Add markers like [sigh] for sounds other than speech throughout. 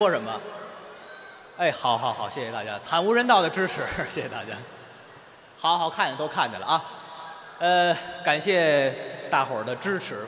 说什么？哎，好好好，谢谢大家，惨无人道的支持，[laughs] 谢谢大家。好好看见都看见了啊，呃，感谢大伙儿的支持。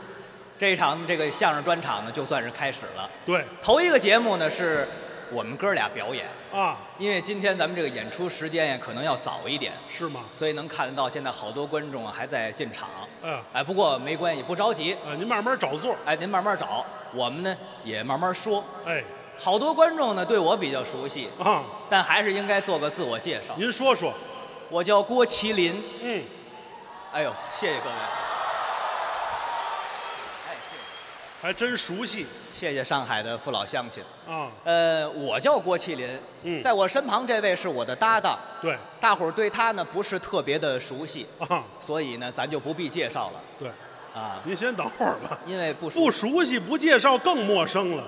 这一场这个相声专场呢，就算是开始了。对头一个节目呢，是我们哥俩表演，啊，因为今天咱们这个演出时间呀，可能要早一点，是吗？所以能看得到现在好多观众啊还在进场。嗯，哎，不过没关系，不着急。啊，您慢慢找座。哎，您慢慢找，我们呢也慢慢说。哎，好多观众呢对我比较熟悉，啊，但还是应该做个自我介绍。您说说。我叫郭麒麟。嗯，哎呦，谢谢各位。哎，还真熟悉谢谢谢谢上海的父老乡亲。啊。呃，我叫郭麒麟，嗯在我身旁这位是我的搭档，对大伙儿对他呢不是特别的熟悉，啊，所以呢咱就不必介绍了对，啊，您先等会儿吧。因为不熟不熟悉不介绍更陌生了。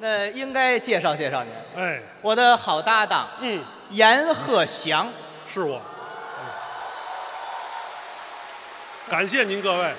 那应该介绍介绍您，哎，我的好搭档嗯，阎鹤祥。是我。嗯感谢您各位。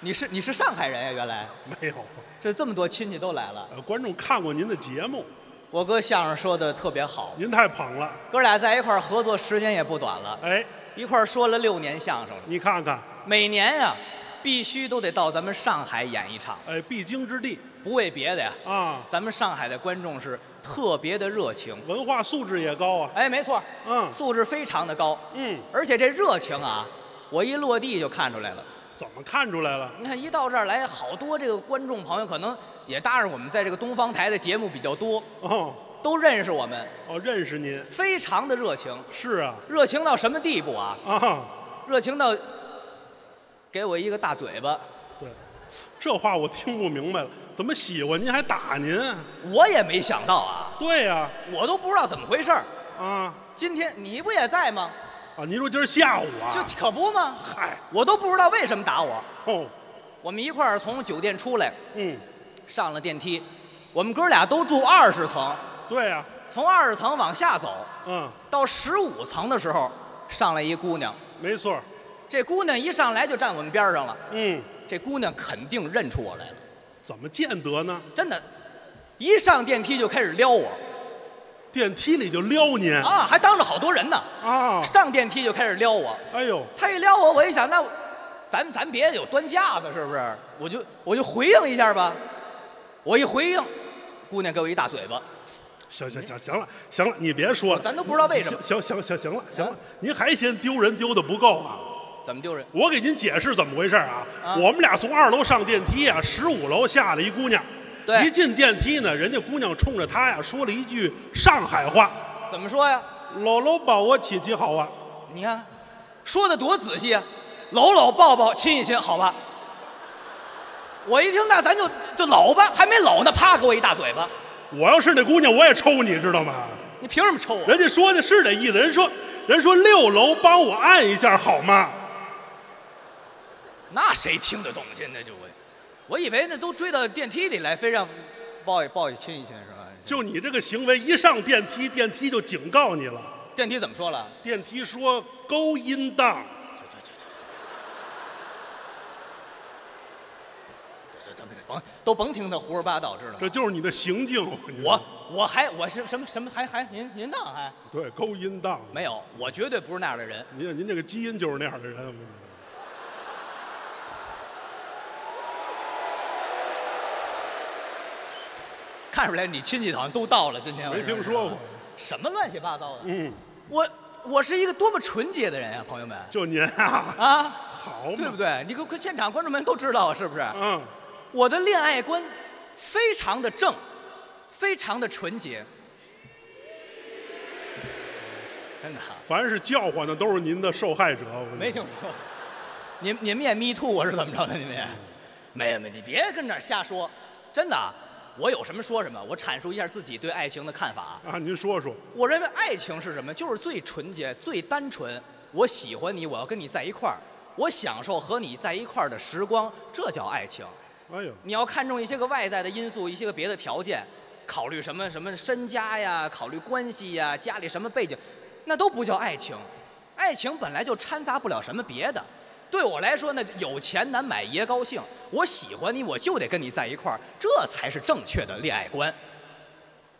你是你是上海人呀？原来没有，这这么多亲戚都来了。呃，观众看过您的节目，我哥相声说的特别好，您太捧了。哥俩在一块儿合作时间也不短了，哎，一块儿说了六年相声了。你看看，每年呀、必须都得到咱们上海演一场，哎，必经之地不为别的呀，啊，咱们上海的观众是特别的热情。文化素质也高啊。哎，没错，嗯。素质非常的高，嗯，而且这热情啊，我一落地就看出来了。怎么看出来了？你看一到这儿来，好多这个观众朋友可能也搭上我们在这个东方台的节目比较多，哦。都认识我们，哦，认识您。非常的热情，是啊。热情到什么地步啊？啊，热情到给我一个大嘴巴，对，这话我听不明白了，怎么喜欢您还打您？我也没想到啊，对呀、我都不知道怎么回事儿。啊，今天你不也在吗？啊，您说今儿下午啊？这可不吗？嗨，我都不知道为什么打我。哦，我们一块儿从酒店出来，嗯，上了电梯，我们哥俩都住二十层，对呀、从二十层往下走，嗯，到十五层的时候，上来一姑娘。没错儿，这姑娘一上来就站我们边上了，嗯，这姑娘肯定认出我来了，怎么见得呢？真的，一上电梯就开始撩我电梯里就撩您啊，还当着好多人呢。啊！上电梯就开始撩我，哎呦，他一撩我，我一想，那咱咱别有端架子是不是？我就我就回应一下吧，我一回应，姑娘给我一大嘴巴，行行行，行了行了，你别说了，咱都不知道为什么行行行行了行了啊，您还嫌丢人丢的不够啊？怎么丢人？我给您解释怎么回事啊？啊我们俩从二楼上电梯啊，十五楼下来一姑娘，对一进电梯呢，人家姑娘冲着她呀说了一句上海话怎么说呀？：“搂搂抱我亲亲好啊。你看，说的多仔细啊，搂搂抱抱亲一亲，好吧？我一听那咱就就搂吧，还没搂呢，啪给我一大嘴巴，”我要是那姑娘，我也抽你，知道吗？你凭什么抽我？人家说的是这意思，人说人说六楼帮我按一下好吗？那谁听得懂？现在就我，我以为那都追到电梯里来，非让抱一抱一亲一亲是吧？就你这个行为，一上电梯，电梯就警告你了。电梯怎么说了？电梯说勾阴当，这这这甭都甭听他胡说八道，知道吗？这就是你的行径。我我还我是什么什么还还您您当还对勾阴当，没有，我绝对不是那样的人。您您这个基因就是那样的人。我跟你看出来你亲戚好像都到了，今天没听说过。什么乱七八糟的。嗯，我我是一个多么纯洁的人啊、朋友们就您啊，啊，好，对不？对？你跟跟现场观众们都知道啊，是不是？嗯，我的恋爱观非常的正，非常的纯洁，真的啊凡是叫唤的都是您的受害者。没听说。你你们也 me too 我是怎么着的？你们也没有没有，你别跟这儿瞎说，真的啊，我有什么说什么，我阐述一下自己对爱情的看法。啊，您说说。我认为爱情是什么？就是最纯洁、最单纯。我喜欢你，我要跟你在一块儿，我享受和你在一块儿的时光，这叫爱情。哎呦，你要看重一些个外在的因素，一些个别的条件，考虑什么什么身家呀，考虑关系呀，家里什么背景，那都不叫爱情。爱情本来就掺杂不了什么别的。对我来说呢，有钱难买爷高兴。我喜欢你，我就得跟你在一块儿，这才是正确的恋爱观。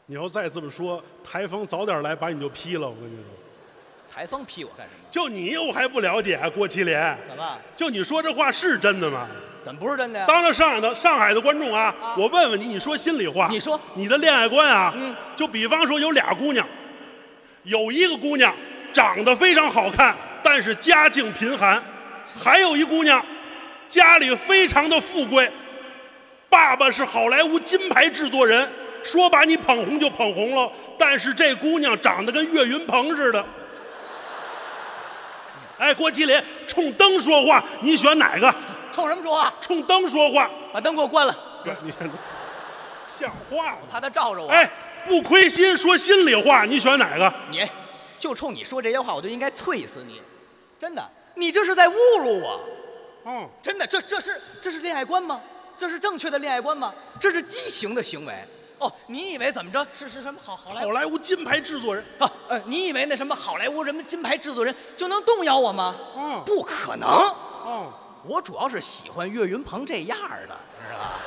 你要再这么说，台风早点来把你就劈了。我跟你说，台风劈我干什么？就你我还不了解啊郭麒麟，怎么？就你说这话是真的吗？怎么不是真的呀？当着上海的上海的观众啊，我问问你，你说心里话，你说你的恋爱观啊？嗯，就比方说有俩姑娘，有一个姑娘长得非常好看，但是家境贫寒，还有一姑娘家里非常的富贵，爸爸是好莱坞金牌制作人，说把你捧红就捧红了，但是这姑娘长得跟岳云鹏似的。哎，郭麒麟，冲灯说话，你选哪个？冲什么说话？冲灯说话。把灯给我关了，对，你看，像话吗？怕他照着我。哎，不亏心，说心里话，你选哪个？你就冲你说这些话，我就应该啐死你，真的，你这是在侮辱我，哦，真的，这这是这是恋爱观吗？这是正确的恋爱观吗？这是畸形的行为。哦，你以为怎么着？是是什么好好莱好莱坞金牌制作人。啊？呃，你以为那什么好莱坞什么金牌制作人就能动摇我吗？嗯不可能。哦，我主要是喜欢岳云鹏这样儿的，知道吧？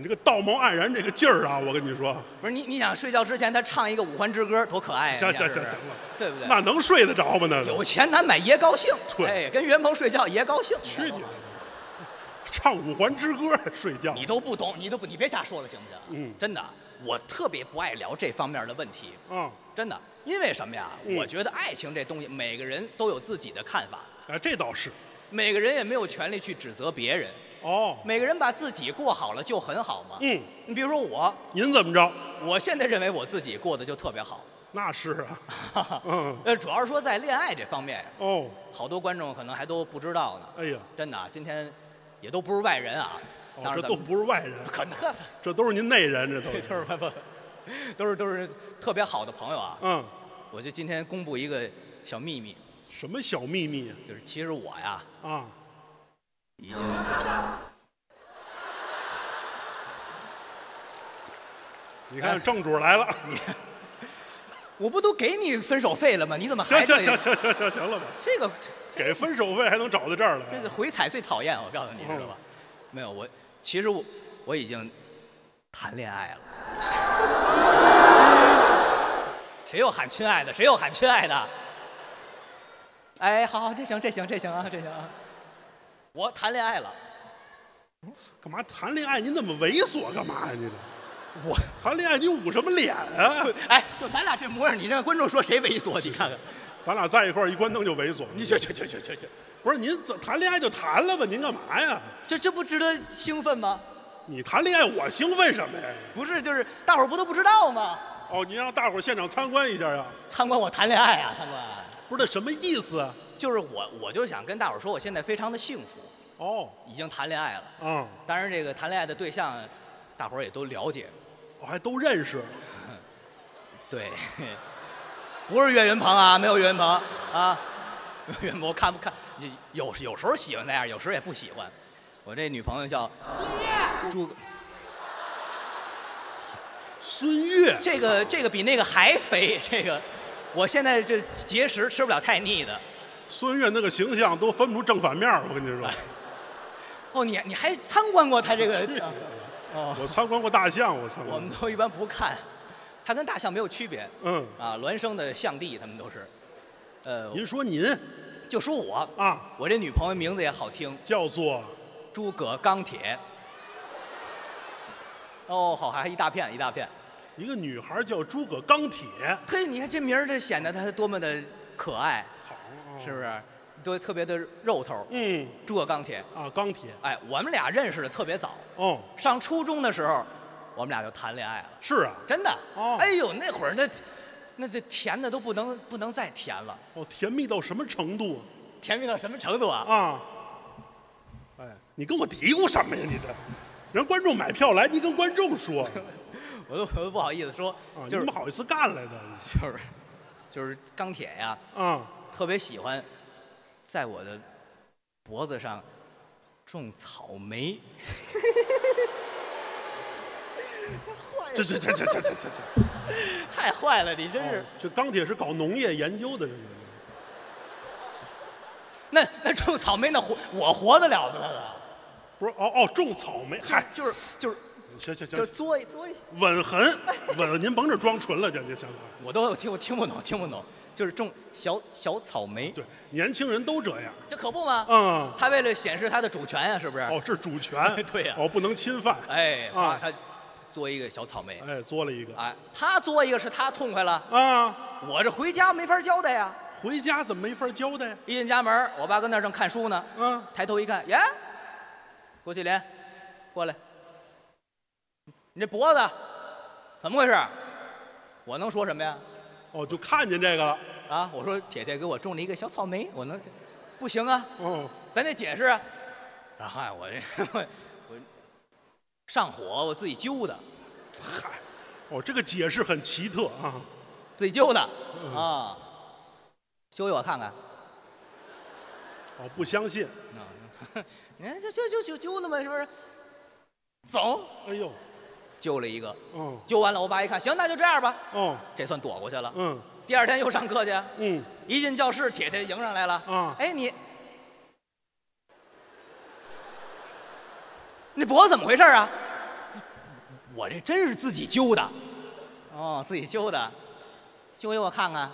你这个道貌岸然这个劲儿啊，我跟你说，不是你，你想睡觉之前他唱一个五环之歌，多可爱呀！行行行行了，对不对？那能睡得着吗？那个有钱难买爷高兴，对哎，跟袁鹏睡觉爷高兴。去你的！唱五环之歌睡觉，你都不懂，你都不，你别瞎说了，行不行？嗯真的，我特别不爱聊这方面的问题，嗯，真的，因为什么呀？嗯我觉得爱情这东西，每个人都有自己的看法，哎，这倒是。每个人也没有权利去指责别人，哦，每个人把自己过好了就很好嘛。嗯，你比如说我，您怎么着？我现在认为我自己过得就特别好，那是啊。[laughs] 嗯，呃，主要是说在恋爱这方面，哦，好多观众可能还都不知道呢。哎呀，真的啊，今天也都不是外人啊，哦这都当然咱们不是外人，可能 [laughs] 这都是您内人，这 [laughs] 都是不不，都是都是特别好的朋友啊。嗯，我就今天公布一个小秘密，什么小秘密就是其实我呀啊？已经 [laughs] 你看正主来了，[laughs] 我不都给你分手费了吗？你怎么还行这行行行行行行了吧？这个给分手费还能找到这儿来？这个回踩最讨厌，我告诉你，知道吧？没有我，其实我我已经谈恋爱了。谁又喊亲爱的？谁又喊亲爱的？哎，好好，这行这行这行啊，这行啊。我谈恋爱了，干嘛谈恋爱？您怎么猥琐干嘛呀？你这我谈恋爱你捂什么脸啊？哎，就咱俩这模样，你让观众说谁猥琐？你看看，咱俩在一块儿一关灯就猥琐。你去去去去去去，不是您怎谈恋爱就谈了吧？您干嘛呀？这这不值得兴奋吗？你谈恋爱我兴奋什么呀？不是，就是大伙儿不都不知道吗？哦，你让大伙儿现场参观一下呀？参观我谈恋爱啊，参观。不是那什么意思啊？就是我，我就想跟大伙儿说，我现在非常的幸福，哦，已经谈恋爱了。嗯、当然，这个谈恋爱的对象，大伙儿也都了解。我还都认识。[laughs] 对，不是岳云鹏啊，没有岳云鹏啊。岳云鹏我看不看？有有时候喜欢那样，有时候也不喜欢。我这女朋友叫朱，孙越，这个这个比那个还肥。这个，我现在这节食吃不了太腻的。孙越那个形象都分不出正反面儿我跟你说，哦，你你还参观过他这个？[laughs] 哦，我参观过大象，我参观过。我们都一般不看，他跟大象没有区别嗯，啊。孪生的象帝，他们都是。呃，您说您就说我，啊，我这女朋友名字也好听，叫做诸葛钢铁。哦，好，还一大片一大片。一个女孩叫诸葛钢铁，嘿，你看这名儿，这显得她多么的可爱，是不是？都特别的肉头。嗯诸葛钢铁，啊，钢铁，哎，我们俩认识的特别早，哦，上初中的时候，我们俩就谈恋爱了，是啊，真的。哦哎呦，那会儿那那这甜的都不能不能再甜了，哦，甜蜜到什么程度甜蜜到什么程度啊？啊？哎，你跟我嘀咕什么呀？你这，人观众买票来，你跟观众说 [laughs] 我都我都不好意思说，啊，就是怎么好意思干来的就是就是钢铁呀，啊？特别喜欢在我的脖子上种草莓。这 [laughs] 这这这这这这这，太坏了，你真是哦。这钢铁是搞农业研究的人，那那种草莓那活我活得了吗？那个不是哦哦，种草莓，嗨，就是就是行行行就行，嘬一嘬一，[laughs] 吻痕，吻，您甭这装纯了，这这行了。我都听我听不懂，听不懂，就是种小小草莓，对，年轻人都这样。这可不吗？嗯，他为了显示他的主权呀，是不是？哦，这主权 [laughs] 对呀哦，不能侵犯。哎，啊他他嘬一个小草莓，哎，作了一个哎，他嘬一个是他痛快了，啊，我这回家没法交代呀。回家怎么没法交代？一进家门，我爸跟那儿正看书呢，嗯，抬头一看，耶，郭麒麟，过来，你这脖子怎么回事？我能说什么呀？哦，就看见这个了。啊，我说铁铁给我种了一个小草莓，我能不行啊？哦，咱得解释啊。然后哎，我这 [laughs] 我我上火，我自己揪的，嗨，哦，这个解释很奇特啊。自己揪的嗯啊，揪给我看看。哦，不相信。啊，[laughs] 你看就就就就揪的嘛，是不是？走，哎呦，揪了一个，嗯，揪完了，我爸一看，行，那就这样吧，哦，这算躲过去了。嗯第二天又上课去，嗯一进教室，铁铁迎上来了。嗯，哎，你，你脖子怎么回事啊？我这真是自己揪的，哦，自己揪的，揪给我看看。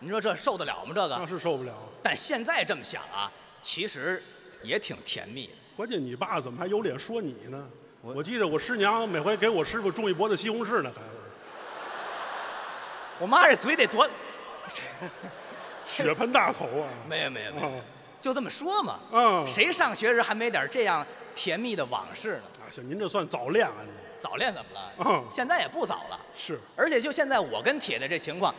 你说这受得了吗？这个那个？是受不了。但现在这么想啊，其实也挺甜蜜的。关键你爸怎么还有脸说你呢？我我记得我师娘每回给我师傅种一脖子西红柿呢，还我妈这嘴得多，血盆大口啊。没有没有没有，啊就这么说嘛。嗯，谁上学时还没点这样甜蜜的往事呢？啊，行，您这算早恋啊？早恋怎么了？嗯现在也不早了。是而且就现在我跟铁的这情况，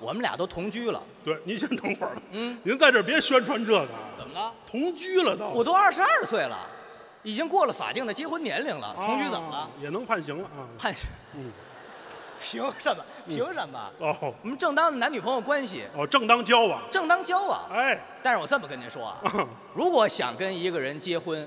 我们俩都同居了。对，您先等会儿吧。嗯，您在这儿别宣传这个啊，怎么了？同居了都。我都二十二岁了，已经过了法定的结婚年龄了。同居怎么了啊？也能判刑了啊？判 [laughs] 刑嗯，凭什么？凭什么？哦我们正当的男女朋友关系，哦，正当交往。正当交往。哎，但是我这么跟您说啊，[laughs] 如果想跟一个人结婚，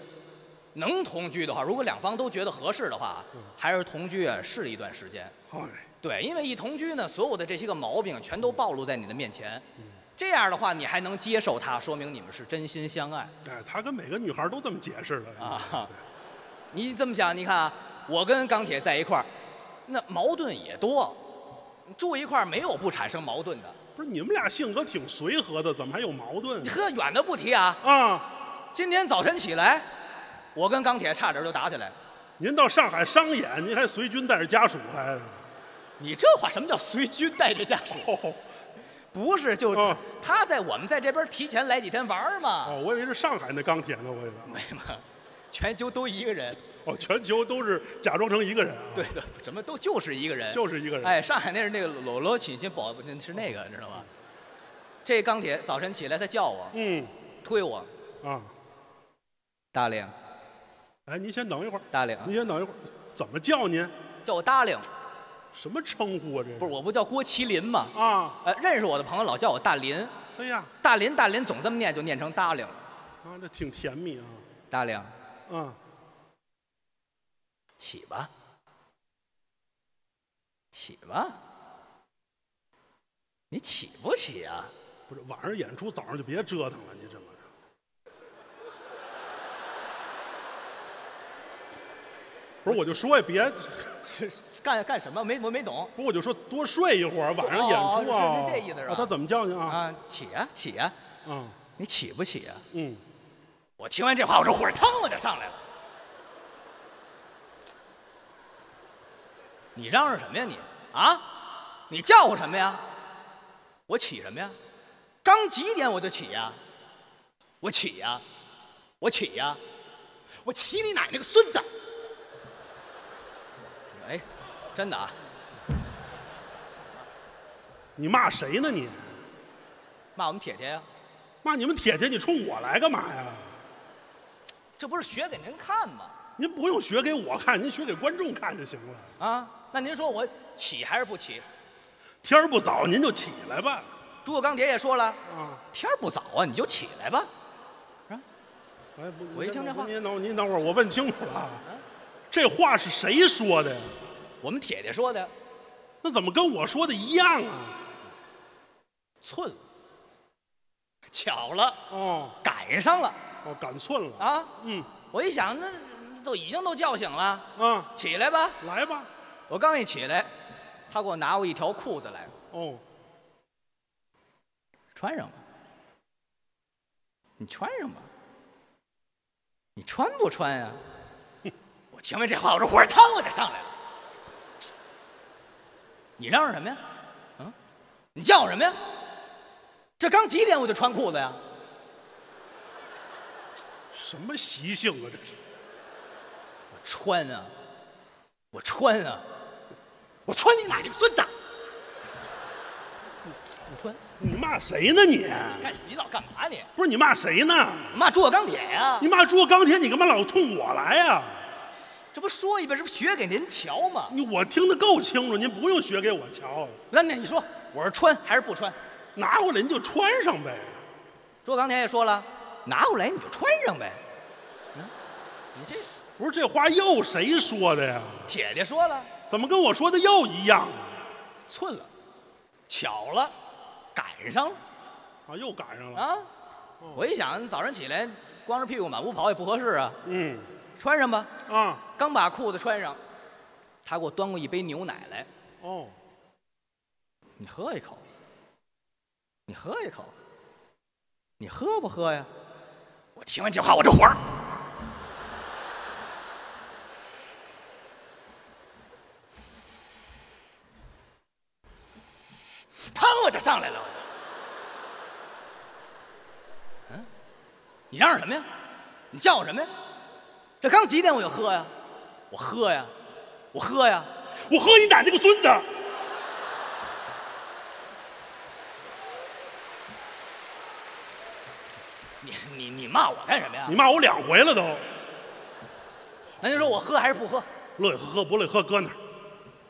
能同居的话，如果两方都觉得合适的话，还是同居啊，试一段时间。哎，对，因为一同居呢，所有的这些个毛病全都暴露在你的面前，这样的话你还能接受他，说明你们是真心相爱哎，他跟每个女孩都这么解释的啊。你这么想，你看啊，我跟钢铁在一块儿，那矛盾也多，住一块儿没有不产生矛盾的。不是你们俩性格挺随和的，怎么还有矛盾特远的不提啊，啊？今天早晨起来，我跟钢铁差点就打起来了。您到上海商演，您还随军带着家属来？你这话什么叫随军带着家属？哦不是，就哦他在我们在这边提前来几天玩嘛。哦，我以为是上海那钢铁呢，我以为。没嘛，全球都一个人，哦，全球都是假装成一个人啊？对，的，怎么都就是一个人，就是一个人。，哎，上海那是那个罗罗起心保是那个，你知道吗？这钢铁早晨起来他叫我，嗯推我，啊，大令，哎，您先等一会儿，大令，您先等一会儿，怎么叫您？叫我大令，什么称呼啊？这不是，我不叫郭麒麟吗？啊？呃，认识我的朋友老叫我大林，哎呀，大林大林，总这么念就念成大令了，啊，这挺甜蜜啊。大令，啊，起吧，起吧，你起不起啊？不是，晚上演出，早上就别折腾了，你这么着。不是，我就说呀，[laughs] 别，是干干什么？没我没懂不是，我就说多睡一会儿，晚上演出啊。哦是是这意思是吧啊他怎么叫你啊？啊！起呀、起呀、啊，你起不起呀、嗯，我听完这话，我这火腾我就上来了。你嚷嚷什么呀你？啊？你叫唤什么呀？我起什么呀？刚几点我就起呀？我起呀？我起呀？我起你奶奶个孙子！哎，真的啊？你骂谁呢你？骂我们铁铁呀？骂你们铁铁，你冲我来干嘛呀？这不是学给您看吗？您不用学给我看，您学给观众看就行了。啊？那您说我起还是不起？天儿不早，您就起来吧。诸葛钢铁也说了，啊，天儿不早啊，你就起来吧。哎，不，我一听这话您等您等会儿，我问清楚了啊，这话是谁说的呀？我们铁铁说的，那怎么跟我说的一样啊？寸了，巧了，哦，赶上了。哦，赶寸了。啊！嗯我一想，那都已经都叫醒了，嗯，起来吧。来吧。我刚一起来，他给我拿过一条裤子来，哦，穿上吧。你穿上吧。你穿不穿呀、我听完这话，我这火儿腾我就上来了。你嚷嚷什么呀？嗯，你叫我什么呀？这刚几点我就穿裤子呀？什么习性啊？这是。我穿啊，我穿啊，我穿你奶奶个孙子！不不穿，你骂谁呢你？干你老干嘛你？不是你骂谁呢？骂诸葛钢铁呀、你骂捉钢铁，你干嘛老冲我来呀、这不说一遍，这不学给您瞧吗？你我听得够清楚，您不用学给我瞧，那那你说我是穿还是不穿？拿过来您就穿上呗。诸葛钢铁也说了，拿过来你就穿上呗。嗯，你这不是这话又谁说的呀？铁铁说了，怎么跟我说的又一样寸了，巧了，赶上了啊？又赶上了。啊！我一想，早上起来光着屁股满屋跑也不合适啊，嗯穿上吧。啊刚把裤子穿上，他给我端过一杯牛奶来，哦，你喝一口，你喝一口，你喝不喝呀？我听完这话，我这火儿，腾我就上来了。嗯，你嚷嚷什么呀？你叫我什么呀？这刚几点我就喝呀？我喝呀，我喝呀。我喝你奶奶个孙子！你你你骂我干什么呀你？骂我两回了都，那就说我喝还是不喝？乐意喝喝不乐意喝搁那儿。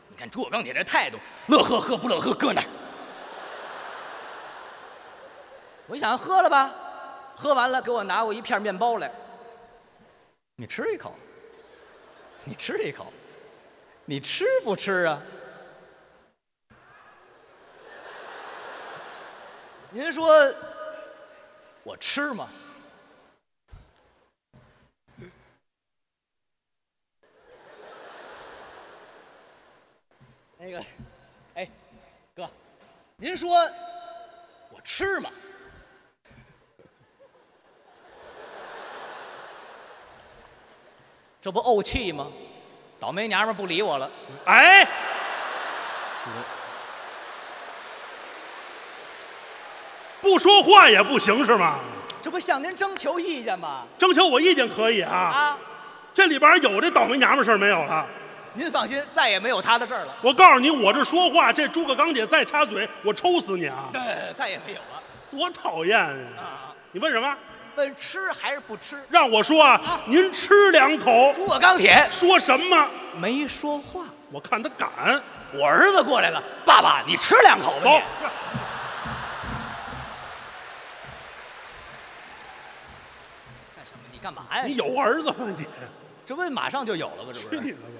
你看诸葛钢铁这态度，乐喝喝不乐喝搁那儿。我一想喝了吧，喝完了给我拿过一片面包来，你吃一口，你吃一口，你吃不吃啊？[laughs] 您说我吃吗？那个，哎，哥，您说我吃吗？这不怄气吗？倒霉娘们儿不理我了。哎，不说话也不行是吗？这不向您征求意见吗？征求我意见可以啊。啊，这里边有这倒霉娘们事儿没有了？您放心，再也没有他的事儿了。我告诉你，我这说话，这诸葛刚姐再插嘴，我抽死你啊！对，再也没有了。多讨厌呀！啊，你问什么？问吃还是不吃？让我说啊，您吃两口，诸葛钢铁说什么？没说话。我看他敢。我儿子过来了，爸爸，你吃两口吧干什么？你干嘛呀？你有儿子吗？你这不马上就有了吗？这不是？去你的吧！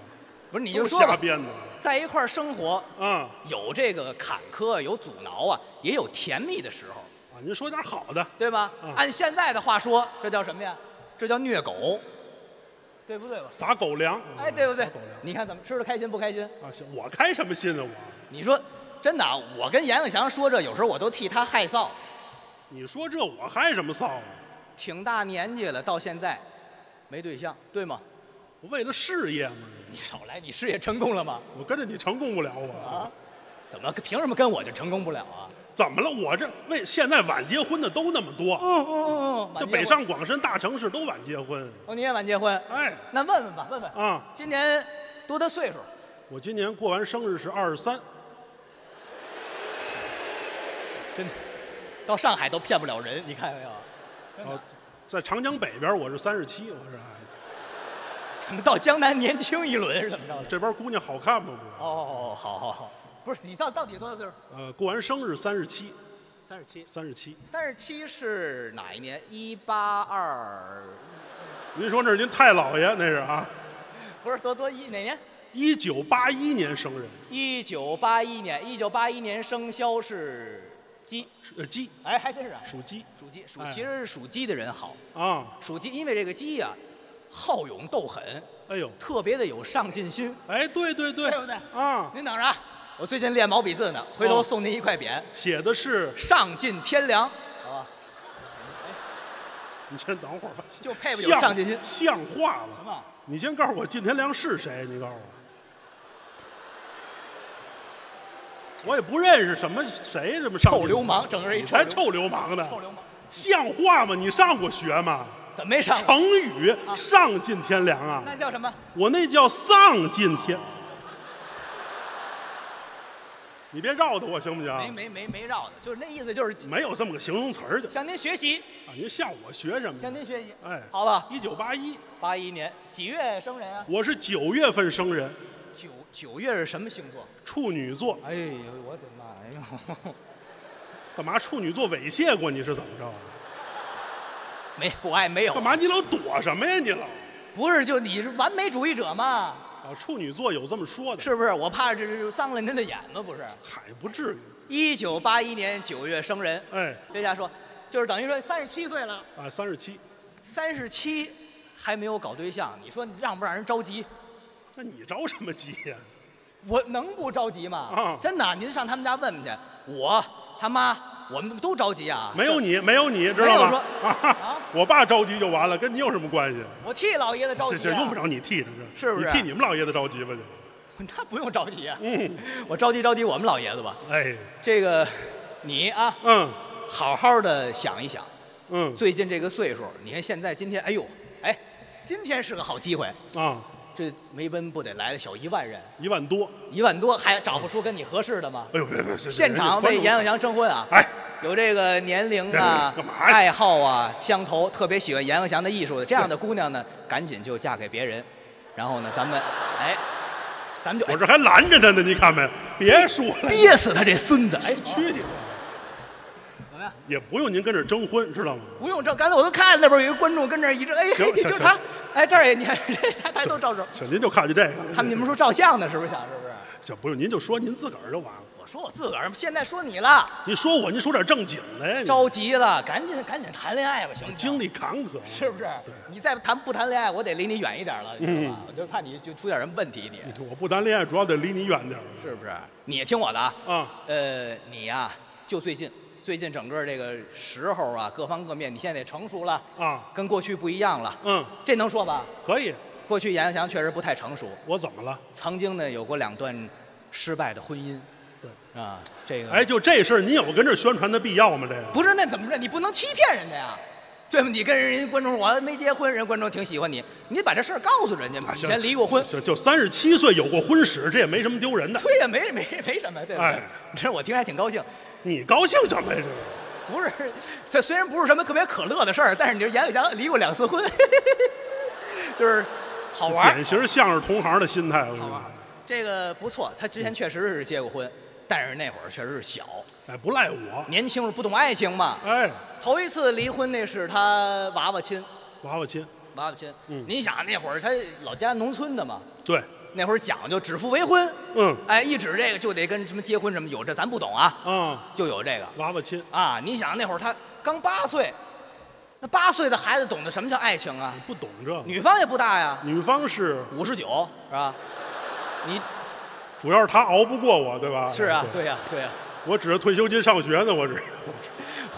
不是你就是说吧，瞎编的在一块儿生活，嗯有这个坎坷，有阻挠啊，也有甜蜜的时候，啊！您说点好的，对吧？嗯按现在的话说，这叫什么呀？这叫虐狗，对不对吧？撒狗粮。哎，对不对撒狗粮？你看怎么吃的开心不开心？啊，行，我开什么心啊我？你说真的啊，我跟阎鹤祥说这，有时候我都替他害臊。你说这我害什么臊啊？挺大年纪了，到现在没对象，对吗？我为了事业嘛，你少来，你事业成功了吗？我跟着你成功不了我。啊，怎么凭什么跟我就成功不了啊？怎么了？我这为现在晚结婚的都那么多，嗯嗯嗯嗯，这北上广深大城市都晚结婚。哦，你也晚结婚？哎，那问问吧，问问啊，今年多大岁数？我今年过完生日是二十三，真的，到上海都骗不了人，你看见没有？真的哦，在长江北边我是三十七，我是哎，怎么到江南年轻一轮是怎么着？这边姑娘好看吗？不哦，好好好，不是你到到底多大岁数？呃，过完生日三十七，三十七。三十七。三十七是哪一年？一八二，您说那是您太姥爷那是啊？不是多多一哪年？一九八一年生人，一九八一年，一九八一年生肖是鸡，呃，鸡，哎，还真是啊，属鸡属鸡，属哎其实是属鸡的人好，啊。属鸡，因为这个鸡呀、好勇斗狠，哎呦，特别的有上进心。哎，对对对，对不对啊，您等着啊，我最近练毛笔字呢，回头哦送您一块匾，写的是，上尽天良，好吧？你先等会儿吧，就配不有像上进心。像话吗。什么？你先告诉我靳天良是谁？你告诉我，我也不认识什么谁这么上臭流氓，整个一你才臭流氓呢！臭流氓，像话吗？你上过学吗？怎么没上过？成语“上尽天良”啊，那叫什么？我那叫丧尽天。你别绕着我行不行？没没没没绕的，就是那意思，就是没有这么个形容词儿的向您学习，啊！您向我学什么向？您学习，哎，好吧？一九八一，八一年几月生人啊？我是九月份生人，九九月是什么星座？处女座。哎呦，我的妈呀！[laughs] 干嘛处女座猥亵过你是怎么着啊？没不爱没有干？嘛你老躲什么呀？你老不是，就你是完美主义者嘛？啊，处女座有这么说的？是不是？我怕这这脏了您的眼吗？不是。嗨，不至于。一九八一年九月生人，哎，别瞎说，就是等于说三十七岁了，啊，三十七，三十七还没有搞对象，你说你让不让人着急？那你着什么急呀？我能不着急吗？啊真的，您上他们家问问去，我他妈我们都着急啊。没有你，没有你，知道吗？[laughs] 啊，我爸着急就完了，跟你有什么关系？我替老爷子着急、啊，这这用不着你替，这是不是你替你们老爷子着急吧？就，[laughs] 那不用着急啊。嗯，我着急着急我们老爷子吧。哎，这个，你啊，嗯好好的想一想，嗯最近这个岁数，你看现在今天，哎呦，哎，今天是个好机会，啊，这梅奔不得来了小一万人，一万多。一万多还找不出跟你合适的吗？哎呦，别别，这现场为阎鹤祥征婚啊！哎，有这个年龄啊爱好啊相投，特别喜欢阎鹤祥的艺术的这样的姑娘呢，赶紧就嫁给别人，然后呢，咱们哎，咱们就哎我这还拦着他呢，你看没？别说了，憋死他这孙子！哎，去你？也不用您跟这儿征婚，知道吗？不用这，刚才我都看那边有一个观众跟这儿一直哎，行 [laughs] 行就是他，哎这儿也你看这 [laughs] 他他都照照，行，您就看见这个。他们你们说照相呢，是不是想是不是？这不用，您就说您自个儿就完了。我说我自个儿，现在说你了，你说我，您说点正经的呀。你着急了，赶紧赶紧谈恋爱吧，行吗？经历坎坷，是不是？你再谈不谈恋爱，我得离你远一点了，你知道吧？我就怕你就出点什么问题，你我不谈恋爱，主要得离你远点是不是？你听我的啊，啊。呃，你呀、就最近最近整个这个时候啊，各方各面，你现在也成熟了，啊，跟过去不一样了，嗯，这能说吧？可以。过去严翔确实不太成熟，我怎么了？曾经呢有过两段失败的婚姻，对，啊，这个哎，就这事儿，你有跟这宣传的必要吗？这个不是那怎么着？你不能欺骗人家呀。对吧？你跟人家观众说我没结婚，人家观众挺喜欢你，你把这事儿告诉人家嘛。以前离过婚，就就三十七岁有过婚史，这也没什么丢人的。对呀，没没没什么，对吧？哎这我听着还挺高兴。你高兴什么呀？不是，这虽然不是什么特别可乐的事儿，但是你这严永祥离过两次婚，[laughs] 就是好玩儿典型相声同行的心态。我跟你说好玩儿。这个不错，他之前确实是结过婚，但是那会儿确实是小，哎，不赖我。年轻时候不懂爱情嘛。哎，头一次离婚那是他娃娃亲，娃娃亲，娃娃亲。嗯你想那会儿他老家农村的嘛，对，那会儿讲究指腹为婚，嗯哎，一指这个就得跟什么结婚什么有这咱不懂啊，啊，就有这个娃娃亲，啊。你想那会儿他刚八岁，那八岁的孩子懂得什么叫爱情啊？不懂这个。女方也不大呀，女方是，五十九是吧？你主要是他熬不过我，对吧？是啊，对呀、对呀、我指着退休金上学呢，我指。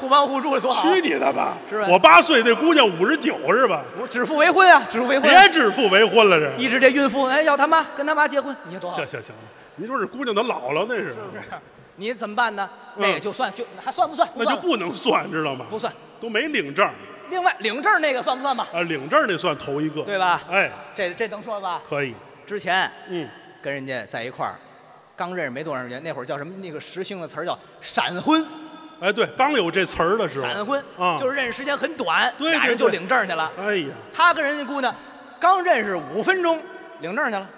互帮互助多好。去你的吧！是吧我八岁，这姑娘五十九是吧？我指腹为婚啊，指腹为婚。别指腹为婚了，这。一直这孕妇，哎，要他妈跟他妈结婚，你看多好，行行行，您说这姑娘都老了，那是，是不是？你怎么办呢？嗯那也就算就还算不算？那就不能算，知道吗？不算。都没领证另外领证那个算不算吧？啊，领证那算头一个，对吧？哎，这这能说吧？可以，之前嗯，跟人家在一块儿，刚认识没多长时间，那会儿叫什么？那个时兴的词儿叫闪婚，哎，对，刚有这词儿的时候，闪婚啊，就是认识时间很短，对对俩人就领证去了。哎呀，他跟人家姑娘刚认识五分钟，领证去了，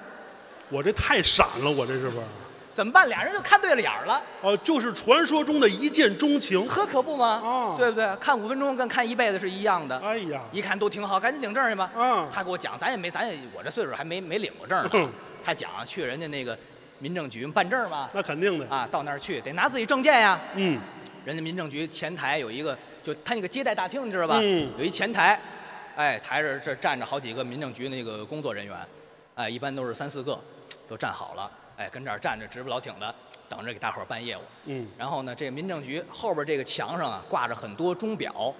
我这太闪了，我这是不是？怎么办？俩人就看对了眼儿了，哦，就是传说中的一见钟情。呵，可不吗？哦对不对？看五分钟跟看一辈子是一样的。哎呀，一看都挺好，赶紧领证去吧。嗯他给我讲，咱也没，咱也我这岁数还没没领过证呢嗯。他讲去人家那个民政局办证嘛，那肯定的，啊，到那儿去得拿自己证件呀。嗯，人家民政局前台有一个，就他那个接待大厅，你知道吧？嗯有一前台，哎，台上这站着好几个民政局那个工作人员，哎，一般都是三四个，都站好了，哎，跟这儿站着直不老挺的，等着给大伙儿办业务。嗯，然后呢，这个民政局后边这个墙上啊挂着很多钟表，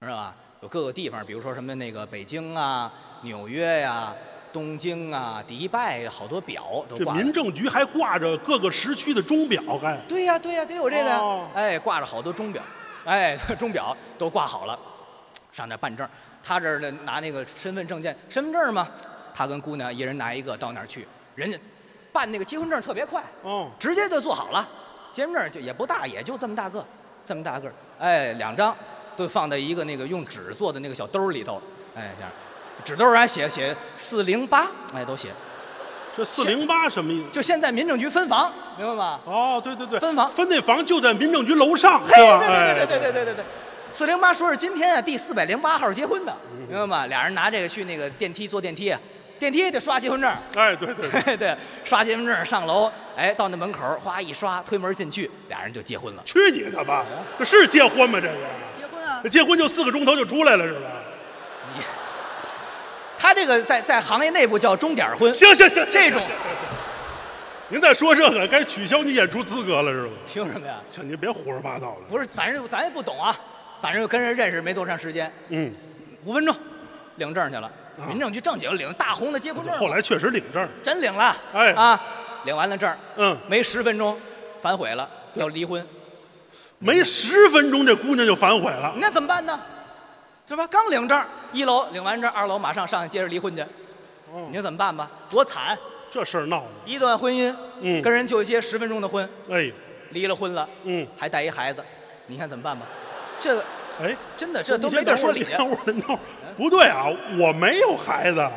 知道吧？有各个地方，比如说什么那个北京啊、纽约呀、东京啊、迪拜，好多表都这挂着。民政局还挂着各个时区的钟表，还对呀、对呀、得有这个呀。哦哎，挂着好多钟表，哎，钟表都挂好了，上那办证。他这儿呢拿那个身份证件，身份证嘛，他跟姑娘一人拿一个到那儿去，人家办那个结婚证特别快，哦，直接就做好了。结婚证就也不大，也就这么大个，这么大个儿，哎，两张都放在一个那个用纸做的那个小兜儿里头，哎，这样，纸兜儿还写写四零八，哎，都写。这四零八什么意思？就现在民政局分房，明白吗？哦，对对对，分房分那房就在民政局楼上，嘿，是吧？对对对哎对对对对对对，四零八说是今天啊第四百零八号结婚的，嗯明白吗？俩人拿这个去那个电梯坐电梯啊，电梯也得刷结婚证，哎，对对对，对 [laughs] 对，刷结婚证上楼，哎，到那门口哗一刷，推门进去，俩人就结婚了。去你的吧！这是结婚吗？这个结婚啊！结婚就四个钟头就出来了是吧？他这个在在行业内部叫钟点婚，行行行，这种您再说这个，该取消你演出资格了是吧？凭什么呀？行，您别胡说八道了。不是，反正咱也不懂啊，反正跟人认识没多长时间，嗯，五分钟领证去了。啊民政局正经领大红的结婚证，后来确实领证。真领了，哎啊，领完了证嗯，没十分钟反悔了，要离婚，没十分钟，这姑娘就反悔了。那怎么办呢？是吧？刚领证，一楼领完证，二楼马上上去接着离婚去，哦你说怎么办吧？多惨！这事儿闹的。一段婚姻，嗯跟人就结十分钟的婚，哎，离了婚了，嗯，还带一孩子，你看怎么办吧？这个哎，真的这都没地儿说理先。等会儿，等会儿，不对啊，我没有孩子，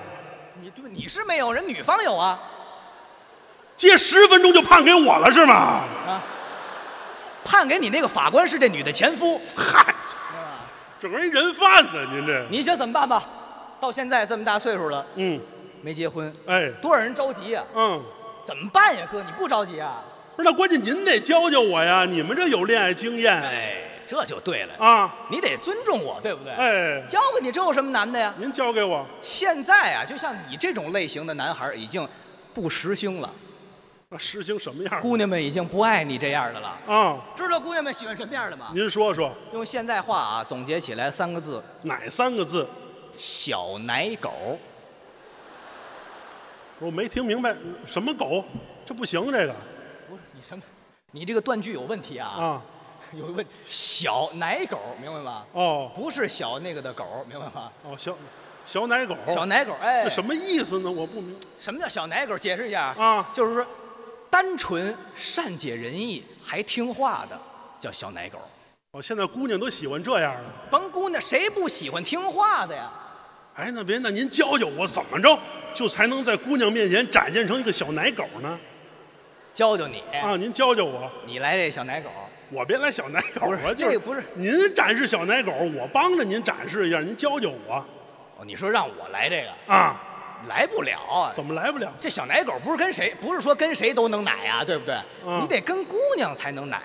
你对你是没有，人女方有啊接十分钟就判给我了是吗？啊！判给你那个法官是这女的前夫，嗨，整个一人贩子，您这，你想怎么办吧？到现在这么大岁数了，嗯，没结婚，哎，多少人着急呀、嗯，怎么办呀，哥？你不着急啊？不是，那关键您得教教我呀，你们这有恋爱经验哎，这就对了，啊，你得尊重我，对不对？哎，教给你，这有什么难的呀？您教给我，现在啊，就像你这种类型的男孩，已经不时兴了，那实行什么样？姑娘们已经不爱你这样的了。啊，知道姑娘们喜欢什么样的吗？您说说用现在话啊，总结起来三个字：哪三个字？小奶狗。我没听明白，什么狗？这不行，这个不是你什么？你这个断句有问题啊！啊，有问小奶狗，明白吗？哦不是小那个的狗，明白吗？哦，小小奶狗，小奶狗，哎，这什么意思呢？我不明什么叫小奶狗？解释一下啊就是说，单纯、善解人意还听话的叫小奶狗。哦，现在姑娘都喜欢这样的。甭姑娘，谁不喜欢听话的呀？哎，那别，那您教教我怎么着，就才能在姑娘面前展现成一个小奶狗呢？教教你，啊，您教教我，你来这小奶狗。我别来小奶狗，我这个不是您展示小奶狗，我帮着您展示一下，您教教我哦，你说让我来这个，啊，来不了啊。怎么来不了？这小奶狗不是跟谁，不是说跟谁都能奶啊、对不对？嗯你得跟姑娘才能奶，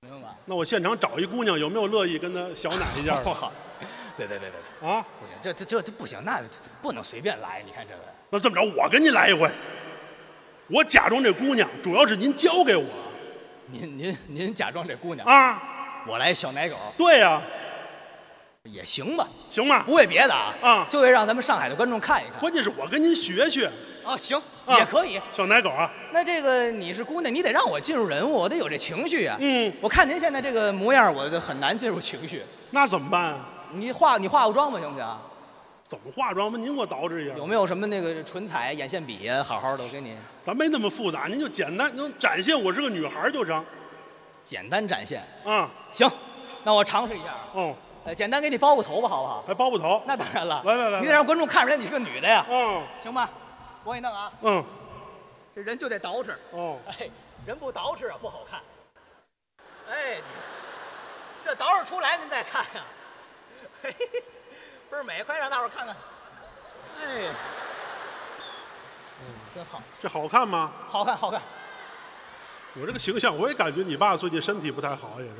明白吗？那我现场找一姑娘，有没有乐意跟她小奶一下 [laughs] 对对对对对，啊？不行，这这这这不行，那不能随便来。你看这个，那这么着，我跟您来一回，我假装这姑娘，主要是您教给我您您您假装这姑娘，啊。我来小奶狗对呀、也行吧，行吗？不为别的啊，啊就为让咱们上海的观众看一看。关键是我跟您学学啊，行，啊也可以。小奶狗啊。那这个你是姑娘，你得让我进入人物，我得有这情绪啊。嗯，我看您现在这个模样，我就很难进入情绪。那怎么办啊？你化你化个妆吧，行不行？怎么化妆吧？您给我捯饬一下。有没有什么那个唇彩、眼线笔呀？好好的，我给你咱没那么复杂，您就简单能展现我是个女孩就成简单展现。啊。行，那我尝试一下啊。哦，呃，简单给你包个头吧，好不好？还包个头。那当然了，来来来来你得让观众看出来你是个女的呀，嗯行吧？我给你弄啊，嗯这人就得捯饬，哦，哎，人不捯饬啊不好看。哎，你这捯饬出来您再看呀、嘿嘿嘿，倍儿美，快让大伙看看。哎，嗯，真好，这好看吗？好看，好看。我这个形象，我也感觉你爸最近身体不太好，也是。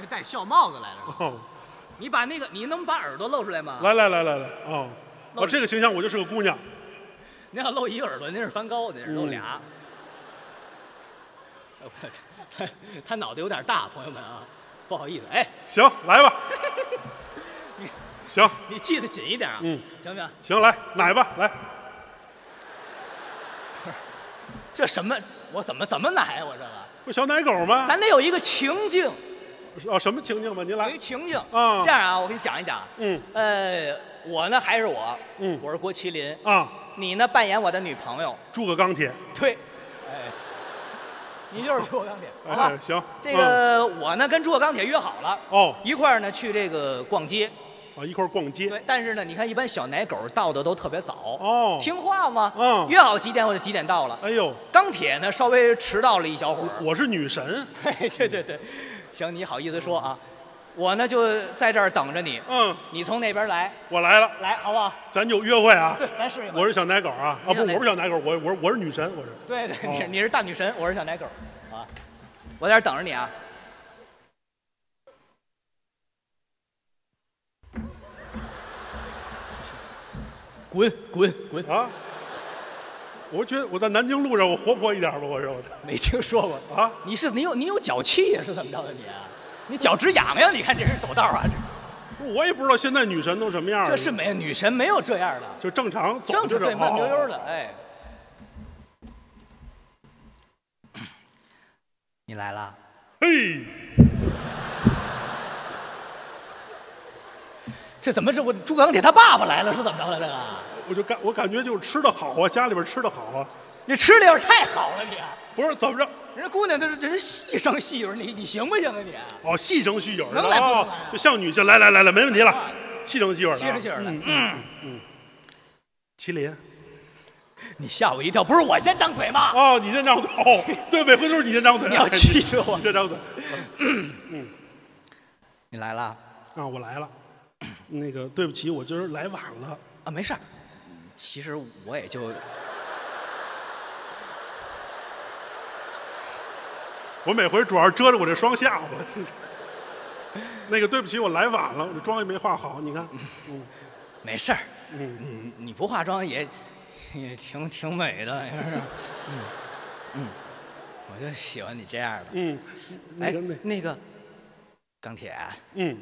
你戴笑帽子来了，哦，你把那个，你能把耳朵露出来吗？来来来来来，哦，露哦，这个形象我就是个姑娘。[laughs] 您要露一个耳朵，您是梵高，您是露俩。呃不他他脑袋有点大，朋友们啊，不好意思，哎，行，来吧。[laughs] 行你系得紧一点啊，嗯，行不行？行，来奶吧，来。这什么？我怎么怎么奶啊？我这个，不小奶狗吗？咱得有一个情境，哦，什么情景吧？您来有一。情境。啊这样啊，我给你讲一讲。嗯呃，我呢还是我，嗯我是郭麒麟，啊，你呢扮演我的女朋友，铸个钢铁。对，哎，你就是诸葛钢铁，好吧哎，？行。这个我呢跟诸葛钢铁约好了，哦一块儿呢去这个逛街。嗯啊，一块儿逛街。对，但是呢，你看一般小奶狗到的都特别早，哦听话嘛，嗯约好几点我就几点到了。哎呦，钢铁呢稍微迟到了一小会儿，我是女神。嘿，对对对，行，你好意思说啊？我呢就在这儿等着你，嗯，你从那边来，我来了，来好不好？咱就约会啊。对，咱试一回。我是小奶狗啊。啊，不，我不是小奶狗，我我我是女神，我是。对对，你你是大女神，我是小奶狗，啊，我在这儿等着你啊。滚滚滚！啊。我觉得我在南京路上我活泼一点吧，我说我。没听说过啊你是你有你有脚气呀？是怎么着的你啊？你脚趾痒痒？你看这人走道啊，这不是，我也不知道现在女神都什么样儿。这是没女神没有这样的，就正常走正着常对慢悠悠的。哎。你来了，嘿，这怎么是我朱刚铁他爸爸来了是怎么着了这个？我就感我感觉就是吃的好啊，家里边吃的好啊。你吃的有点太好了你，不是怎么着？人家姑娘这是这是细声细语，你你行不行啊你？哦，细声细语儿的能来不能哦来，就像女性。来来来来，没问题了啊，细声细语儿的啊。细声细语儿的嗯嗯。麒麟。[laughs] 你吓我一跳，不是我先张嘴吗？哦，你先张嘴。哦，[laughs] 对，每回都是你先张嘴。你要气死我 [laughs] 你先张嘴。嗯你来了啊，我来了。那个，对不起，我今儿来晚了。啊？没事儿，其实我也就 [laughs] 我每回主要是遮着我这双下巴。[laughs] 那个，对不起，我来晚了，我这妆也没化好，你看。没事儿。嗯，你你不化妆也也挺挺美的，是不是？嗯嗯，我就喜欢你这样的。嗯，那哎那个钢铁，嗯，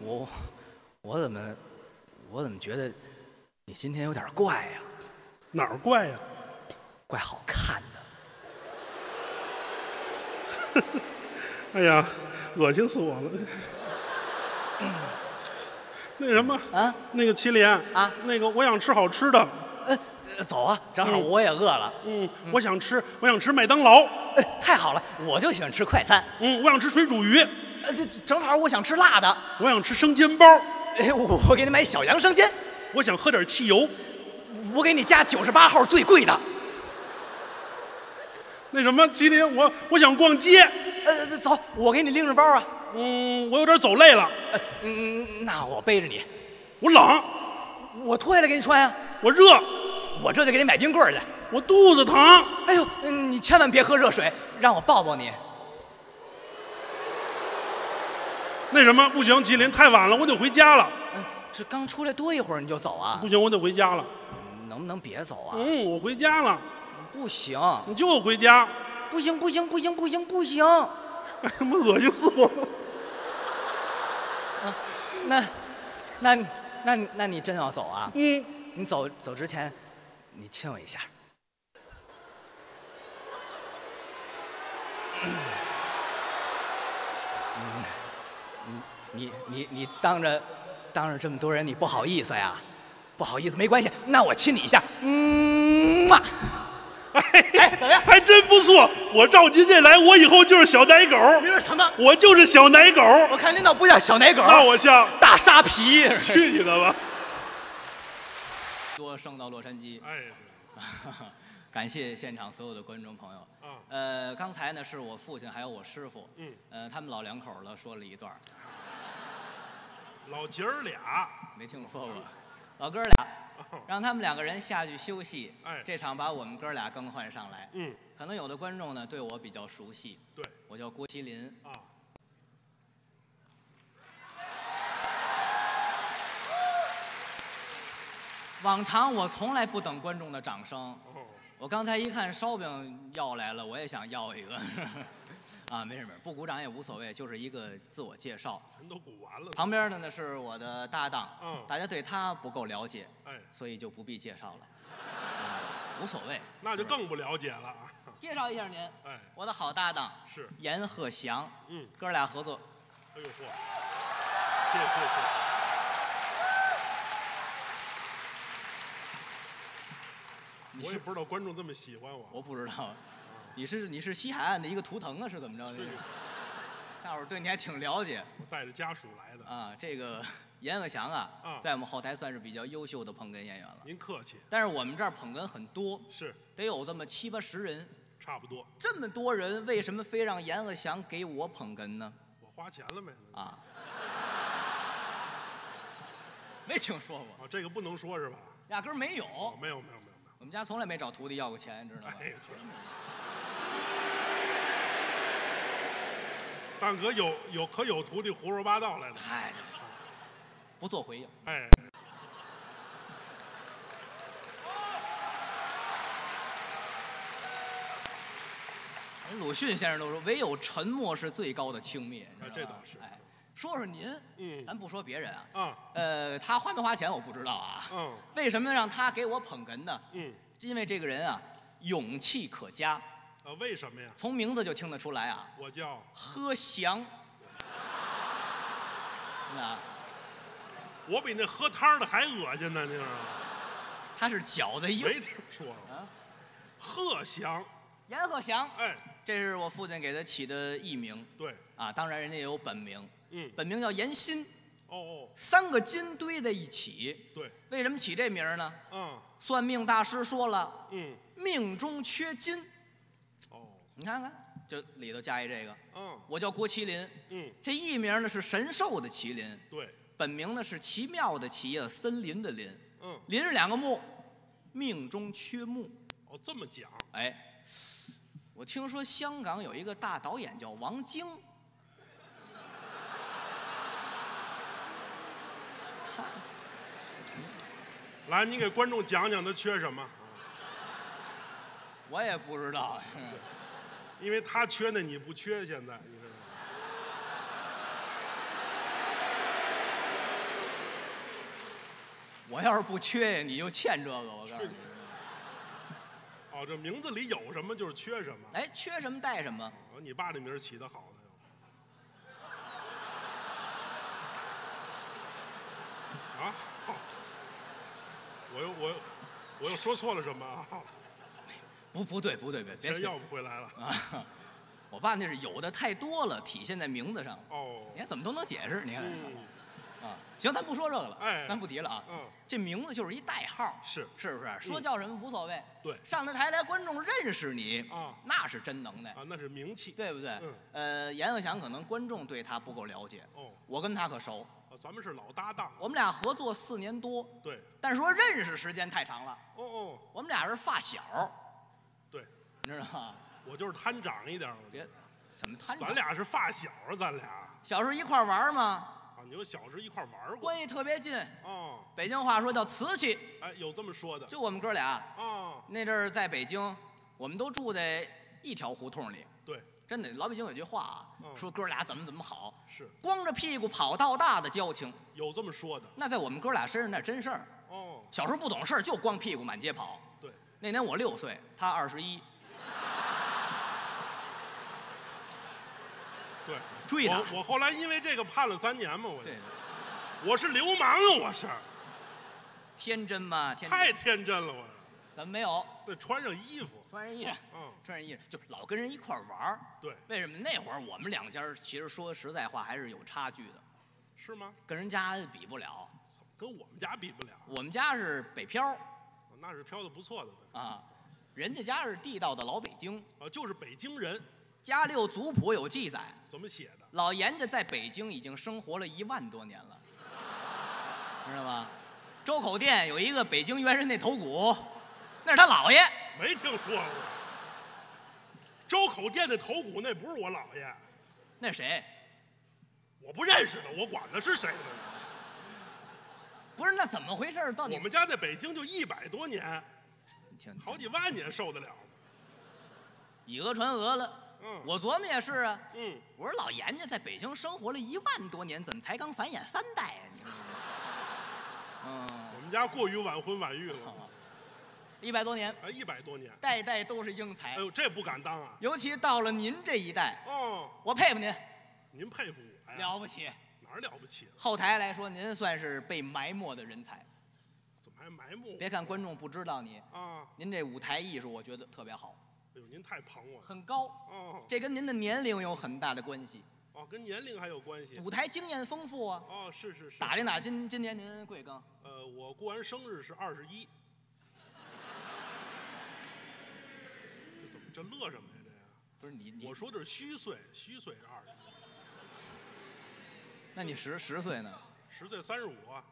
我我怎么我怎么觉得你今天有点怪呀、哪儿怪呀？怪好看的。[laughs] 哎呀，恶心死我了。[clears throat] 那什么啊，那个麒麟啊，那个我想吃好吃的，呃，走啊，正好嗯我也饿了。嗯，我想吃，我想吃麦当劳，哎，太好了，我就喜欢吃快餐。嗯，我想吃水煮鱼，呃，这正好我想吃辣的。我想吃生煎包，哎，我我给你买小羊生煎，我想喝点汽油。我给你加九十八号最贵的。那什么，吉林，我我想逛街，呃，走，我给你拎着包啊。嗯，我有点走累了，呃嗯，那我背着你，我冷，我脱下来给你穿呀、我热，我这就给你买冰棍儿去。我肚子疼。哎呦，嗯你千万别喝热水，让我抱抱你。那什么，不行，吉林太晚了，我得回家了。嗯，这刚出来多一会儿你就走啊不？行，我得回家了。能不能别走啊？嗯，我回家了，不行，你就回家。不行，不行，不行，不行，不行。哎他妈恶心死我了！那，那，那，那你真要走啊？嗯，你走走之前，你亲我一下。嗯，嗯你你你当着当着这么多人，你不好意思呀？不好意思，没关系，那我亲你一下。嗯嘛，哎，怎么样？还真不错。我照您这来，我以后就是小奶狗，您说什么？我就是小奶狗。我看您倒不像小奶狗，那我像大沙皮。[laughs] 去你的吧！多升到洛杉矶，哎，[laughs] 感谢现场所有的观众朋友。嗯呃，刚才呢是我父亲还有我师傅，嗯，呃，他们老两口了说了一段儿，老姐儿俩，没听说过。老哥俩，让他们两个人下去休息。哎这场把我们哥俩更换上来。嗯，可能有的观众呢对我比较熟悉，对我叫郭麒麟。啊，往常我从来不等观众的掌声，哦，我刚才一看烧饼要来了，我也想要一个。啊，没事没事，不鼓掌也无所谓，就是一个自我介绍。人都鼓完了。旁边的呢是我的搭档，嗯大家对他不够了解，哎，所以就不必介绍了，[laughs] 啊，无所谓。那就更不了解了啊。介绍一下您，哎，我的好搭档是，阎鹤祥，嗯，哥俩合作，哎呦嚯，谢谢谢谢。我也不知道观众这么喜欢我。我不知道，你是你是西海岸的一个图腾啊，是怎么着？大伙儿对你还挺了解我带着家属来的。啊。这个 [laughs] 阎鹤祥啊啊，在我们后台算是比较优秀的捧哏演员了。您客气，但是我们这儿捧哏很多，是得有这么七八十人。差不多。这么多人，为什么非让阎鹤祥给我捧哏呢？我花钱了没？啊，没听说过，啊，这个不能说是吧？压根儿没有。哦，没有没有没有没有。我们家从来没找徒弟要过钱，知道吗？哎，这但可有有可有徒弟胡说八道来的。嗨，不做回应。哎，鲁迅先生都说，唯有沉默是最高的轻蔑。啊这倒是哎，说说您，嗯咱不说别人啊，嗯，呃，他花没花钱我不知道啊。嗯为什么让他给我捧哏呢？嗯，因为这个人啊，勇气可嘉，啊，为什么呀？从名字就听得出来啊，我叫喝翔。[laughs] 那我比那喝汤的还恶心呢，你知道吗？他是饺子硬没听说过。啊。贺祥，阎鹤祥，哎，这是我父亲给他起的艺名对，啊，当然人家也有本名，嗯，本名叫严鑫，哦哦，三个金堆在一起。对，为什么起这名儿呢？嗯算命大师说了，嗯，命中缺金。哦，你看看，就里头加一这个。嗯我叫郭麒麟，嗯，这艺名呢是神兽的麒麟，对，本名呢是奇妙的奇啊，森林的林，嗯，林是两个木，命中缺木。哦，这么讲，哎，我听说香港有一个大导演叫王晶，[laughs] 来，你给观众讲讲他缺什么？我也不知道。因为他缺那你不缺，现在你知道吗？[laughs] 我要是不缺呀，你就欠这个。我告诉你，哦，这名字里有什么就是缺什么。哎，缺什么带什么。哦，你爸这名儿起的好呢。啊，哦我又我又我又说错了什么啊？不不对不对别别钱要不回来了。啊！我爸那是有的太多了，体现在名字上。哦你，看怎么都能解释，你看。嗯，啊，行，咱不说这个了，哎咱不提了啊。嗯，这名字就是一代号，是是不是？说叫什么无所谓。对上台台来，观众认识你啊那是真能耐，啊，那是名气。对不对？嗯呃，阎鹤祥可能观众对他不够了解，哦，我跟他可熟，啊，咱们是老搭档。我们俩合作四年多，对，但是说认识时间太长了，哦哦，我们俩是发小，对，你知道吗？我就是贪长一点儿。别，怎么摊？咱俩是发小啊，咱俩小时候一块儿玩嘛，啊，你说小时候一块儿玩过。关系特别近。哦，北京话说叫瓷器，哎，有这么说的。就我们哥俩啊，那阵儿在北京，我们都住在一条胡同里。对，真的，老北京有句话啊，嗯说哥俩怎么怎么好，是光着屁股跑到大的交情，有这么说的。那在我们哥俩身上那真事儿。哦，小时候不懂事儿，就光屁股满街跑。对，那年我六岁，他二十一，对，追他。我我后来因为这个判了三年嘛，我对，我是流氓啊，我是天真吗，天真。太天真了，我咱们没有得穿上衣服。穿上衣裳，嗯，穿上衣裳就老跟人一块儿玩儿。对，为什么那会儿我们两家其实说实在话还是有差距的，是吗？跟人家比不了。怎么跟我们家比不了，我们家是北漂那是飘的不错的。啊，人家家是地道的老北京。啊，就是北京人，家里有族谱有记载，怎么写的？老严家在北京已经生活了一万多年了，知道吗？周口店有一个北京猿人那头骨，那是他姥爷。没听说过。周口店的头骨那不是我姥爷，那是谁？我不认识的，我管他是谁呢？不是，那怎么回事？到底我们家在北京就一百多年，你听好几万年受得了吗？以讹传讹了。嗯我琢磨也是啊。嗯，我说老严家在北京生活了一万多年，怎么才刚繁衍三代啊？你 [laughs] 说嗯，我们家过于晚婚晚育了，[laughs] 一百多年，啊，一百多年。代代都是英才哎。呦，这不敢当啊！尤其到了您这一代，哦，我佩服您，您佩服我呀？了不起。哪儿了不起？后台来说，您算是被埋没的人才。怎么还埋没？别看观众不知道你，啊！您这舞台艺术我觉得特别好，哎呦，您太捧我了。很高。哦这跟您的年龄有很大的关系，哦，跟年龄还有关系。舞台经验丰富啊。哦，是是是。打听打听，今今年您贵庚？呃，我过完生日是二十一。这怎么这乐什么呀？这呀？不是你你，我说的是虚岁，虚岁是二十一，那你十十岁呢？十岁三十五啊？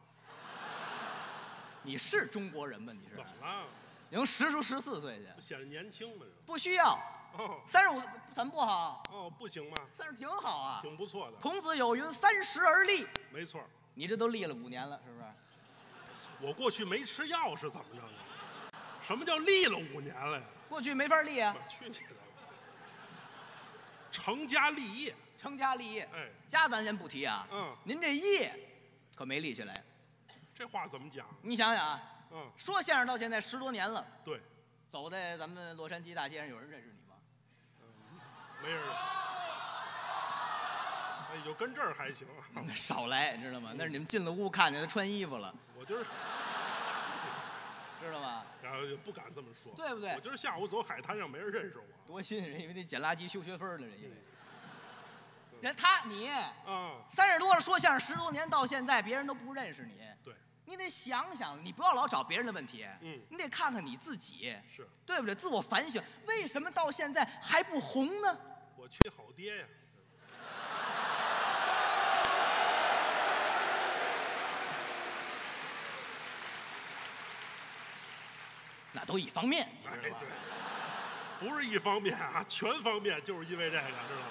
你是中国人吗？你是怎？么了？能十出十四岁去？不显得年轻吗？不需要，哦三十五怎么不好？哦，不行吗？三十挺好啊。挺不错的，孔子有云：“三十而立。没错。”你这都立了五年了，是不是？我过去没吃药是怎么着的？什么叫立了五年了呀？过去没法立啊，去你的！成家立业，成家立业。哎，家咱先不提啊，嗯您这业可没立起来。这话怎么讲？你想想啊，嗯，说相声到现在十多年了，对，走在咱们洛杉矶大街上，有人认识你吗？没人。哎，就跟这儿还行 [laughs] 少来，你知道吗？那是你们进了屋看见他穿衣服了，我就是，知道吗？然后就不敢这么说，对不对我今儿下午走海滩上，没人认识我。多新鲜，因为得捡垃圾修学分了，这因为。人他你啊，三十多了说相声十多年到现在，别人都不认识你，对，你得想想，你不要老找别人的问题，嗯你得看看你自己，是对不对？自我反省，为什么到现在还不红呢？我缺好爹呀。那都一方面，知道不是一方面啊，全方面，就是因为这个，知道吗？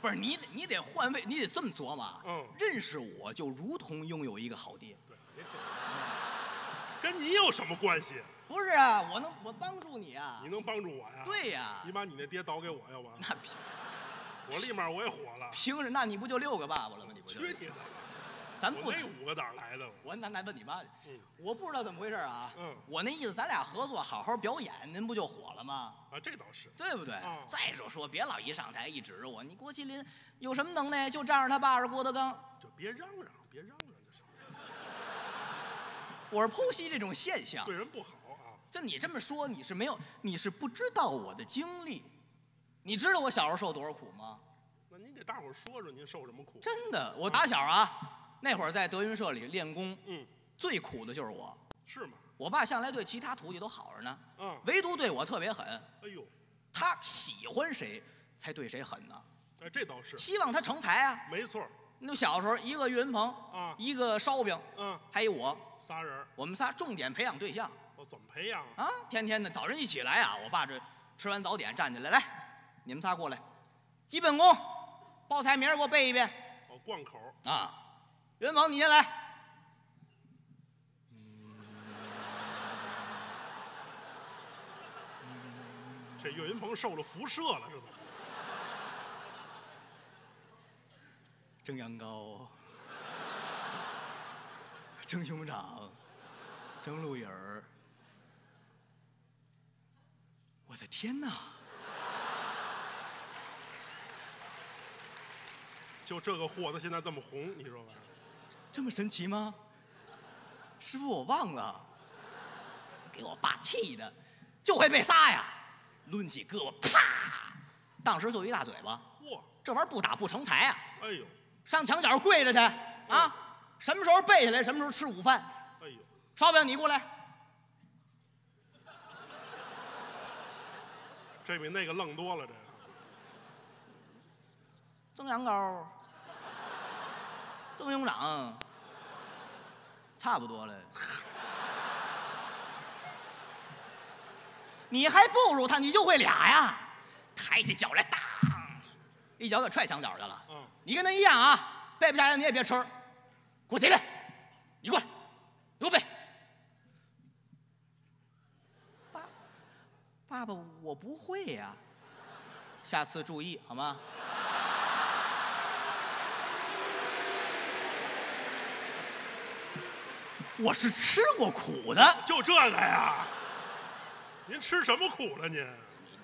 不是你得你得换位，你得这么琢磨。嗯认识我就如同拥有一个好爹。[laughs] 跟你有什么关系？不是啊，我能我帮助你啊你。能帮助我呀？，对呀、你把你那爹倒给我，要不然那凭 [laughs] 我立马我也火了。凭着那你不就六个爸爸了吗？你不就去？你的！咱不我那五个哪儿来的？我那那问你妈去。嗯我不知道怎么回事啊。嗯我那意思，咱俩合作，好好表演，您不就火了吗？啊，这倒是。对不对？嗯再者说，别老一上台一指着我，你郭麒麟有什么能耐？就仗着他爸是郭德纲。就别嚷嚷，别嚷嚷，我是剖析这种现象。对人不好啊。就你这么说，你是没有，你是不知道我的经历。你知道我小时候受多少苦吗？那您给大伙儿说说您受什么苦？真的，我打小啊，那会儿在德云社里练功，嗯，最苦的就是我。是吗？我爸向来对其他徒弟都好着呢，嗯，唯独对我特别狠。哎呦，他喜欢谁，才对谁狠呢？哎，这倒是，希望他成才啊。没错。那小时候，一个岳云鹏，啊一个烧饼，嗯，还有我，仨人，我们仨重点培养对象我怎么培养啊？啊。天天的早晨一起来啊，我爸这吃完早点站起来，来，你们仨过来，基本功，报菜名儿给我背一遍我，贯口儿。啊。岳云鹏，你先来。这岳云鹏受了辐射了，这怎么？[laughs] 蒸羊羔，蒸熊掌，蒸鹿尾儿。我的天哪！就这个货，他现在这么红，你说吧？这么神奇吗？师傅，我忘了。给我爸气的，就会被仨呀，抡起胳膊，啪，当时就一大嘴巴。嚯，这玩意儿不打不成才啊！哎呦，上墙角跪着去啊！什么时候背下来，什么时候吃午饭。哎呦，烧饼，你过来。这比那个愣多了，这蒸羊羔，蒸熊掌，差不多了。你还不如他，你就会俩呀。抬起脚来，当，一脚给踹墙角去了。嗯，你跟他一样啊，背不下来你也别吃。给我起来，你过来，给我背。爸，爸爸，我不会呀，下次注意好吗？我是吃过苦的，就这个呀？您吃什么苦了您？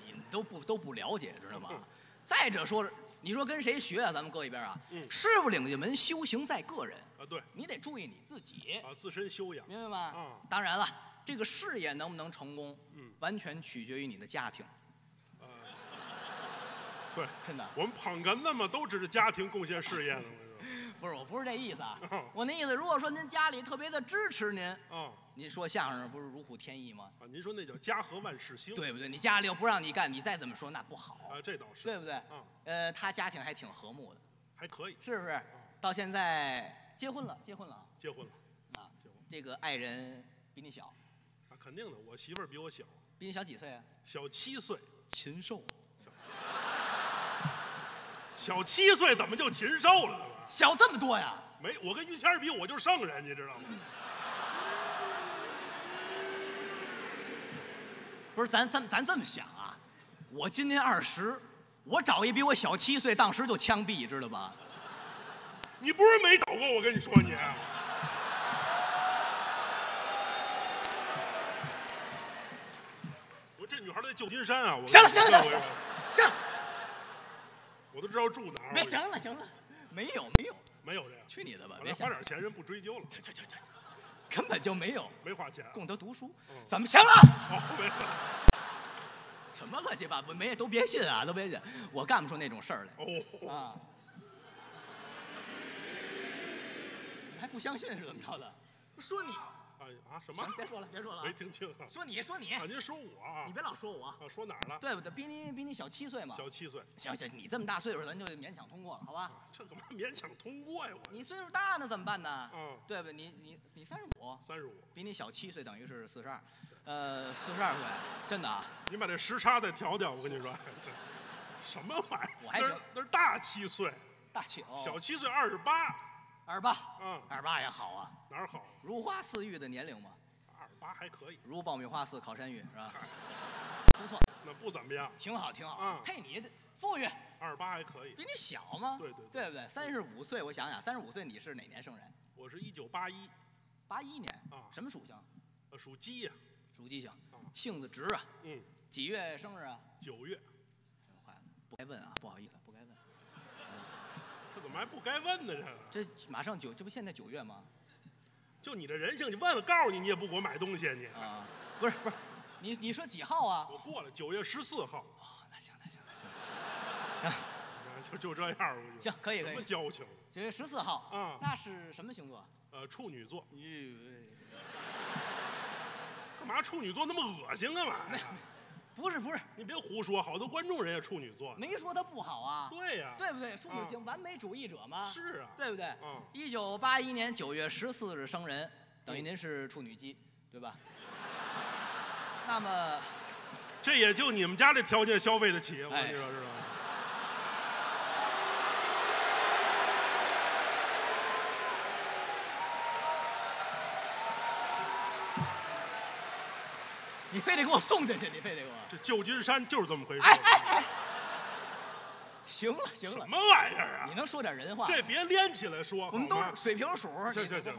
你们都不都不了解，知道吗？再者说，你说跟谁学啊？咱们搁一边啊。嗯师傅领进门，修行在个人，啊，对，你得注意你自己，啊，自身修养。明白吗？嗯当然了，这个事业能不能成功，嗯完全取决于你的家庭，对，真的。我们捧哏的嘛，都指着家庭贡献事业呢。[laughs] 不是，我不是这意思啊嗯。我那意思，如果说您家里特别的支持您，啊您说相声不是如虎添翼吗？啊，您说那叫家和万事兴。对不对？你家里又不让你干，你再怎么说那不好，啊，这倒是。对不对？嗯，呃，他家庭还挺和睦的，还可以，是不是？到现在结婚了，结婚了啊结婚了。啊！这个爱人比你小，啊，肯定的，我媳妇儿比我小，比你小几岁啊？小七岁。禽兽，小七岁怎么就禽兽了？小这么多呀？没，我跟于谦儿比，我就是圣人，你知道吗？不是，咱咱咱这么想啊，我今年二十，我找一比我小七岁，当时就枪毙，知道吧？你不是没找过，我跟你说你。我这女孩在旧金山啊！我行了行了行了行了，我都知道住哪儿。别行了行了，没有没有，没有这个。去你的吧！反别花点钱，人不追究了，这这这这，根本就没有没花钱。供他读书嗯，怎么行了？哦，没有。什么乱七八糟，没都别信啊，都别信，我干不出那种事儿来哦，啊！还不相信是怎么着的？说你，啊啊什么行，？别说了，别说了啊没！听清啊？说你说你啊，，您说我啊你？别老说我，啊，说哪儿了？对不对？比你比你小七岁嘛。小七岁，行行，你这么大岁数，咱就勉强通过了，好吧？这干嘛勉强通过呀？我你岁数大那怎么办呢？嗯对不对？你你你三十五，三十五，比你小七岁，等于是四十二，呃，四十二岁，真的啊。[laughs] 你把这时差再调调，我跟你说。[laughs] 什么玩意儿？那是我还行那是大七岁，大七哦，小七岁二十八，[laughs] 二八，嗯，二八也好啊，哪儿好？如花似玉的年龄嘛，二八还可以，如爆米花似烤山芋，是吧？嗨，不错，那不怎么样。挺好，挺好。嗯配你的富裕，二八还可以比，你小吗？对对对不对？三十五岁，我想想，三十五岁你是哪年生人？我是一九八一，八一年啊什么属性？呃，属鸡呀，属鸡性啊，性子直啊。嗯，几月生日啊？九月，坏了，不该问啊，不好意思，么还不该问呢？这个，这马上九，这不现在九月吗？就你这人性，你问了告诉你，你也不给我买东西，你。啊，不是不是，你你说几号啊？我过了九月十四号，哦，那行那行那行，[laughs] 啊就就这样，我行可以可以什么交情？九月十四号啊那是什么星座？呃，处女座，咦，干嘛处女座那么恶心干嘛呀？不是不是，你别胡说，好多观众人家处女座。没说他不好啊，对呀，对不对？处女啊星完美主义者嘛，是啊，对不对？嗯。一九八一年九月十四日生人，等于您是处女鸡，对吧？那么这也就你们家这条件消费得起，我哎跟你说知道你非得给我送进去，你非得给我。这旧金山就是这么回事。哎哎哎，行了行了，什么玩意儿啊？你能说点人话？这别连起来说，我们都是水瓶鼠，行行行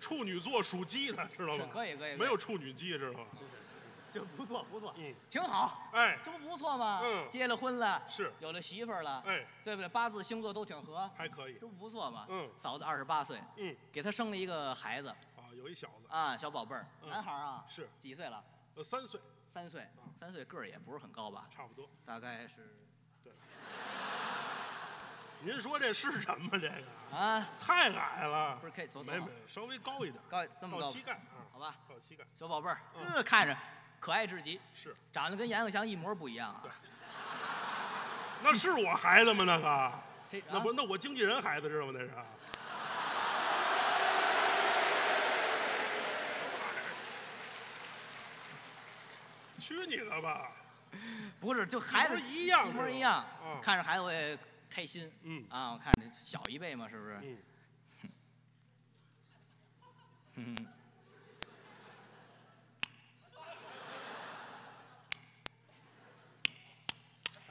处女座属鸡的，知道吗？可以可以没有处女鸡，知道吗？就不错不错，嗯，挺好，哎这不不错吗？嗯结了婚了，是有了媳妇儿了，哎，对不对？八字星座都挺合，还可以这。不不错嘛？嗯嫂子二十八岁，嗯给他生了一个孩子啊，有一小子，啊，小宝贝儿，嗯男孩儿啊，是几岁了？呃，三岁，三岁，三岁个儿也不是很高吧？差不多。大概是 [laughs] 您说这是什么？这个啊，太矮了，不是可以走走没没，稍微高一点，高这么高到膝，盖啊，好吧？到膝盖小宝贝儿，嗯呃，看着可爱至极，是。长得跟阎鹤祥一模不一样啊。那是我孩子吗？那个，谁？那不啊那我经纪人孩子知道吗？那是。去你的吧！不是，就孩子一样一模一样啊。看着孩子我也开心。嗯啊，我看着小一辈嘛，是不是？嗯，嗯。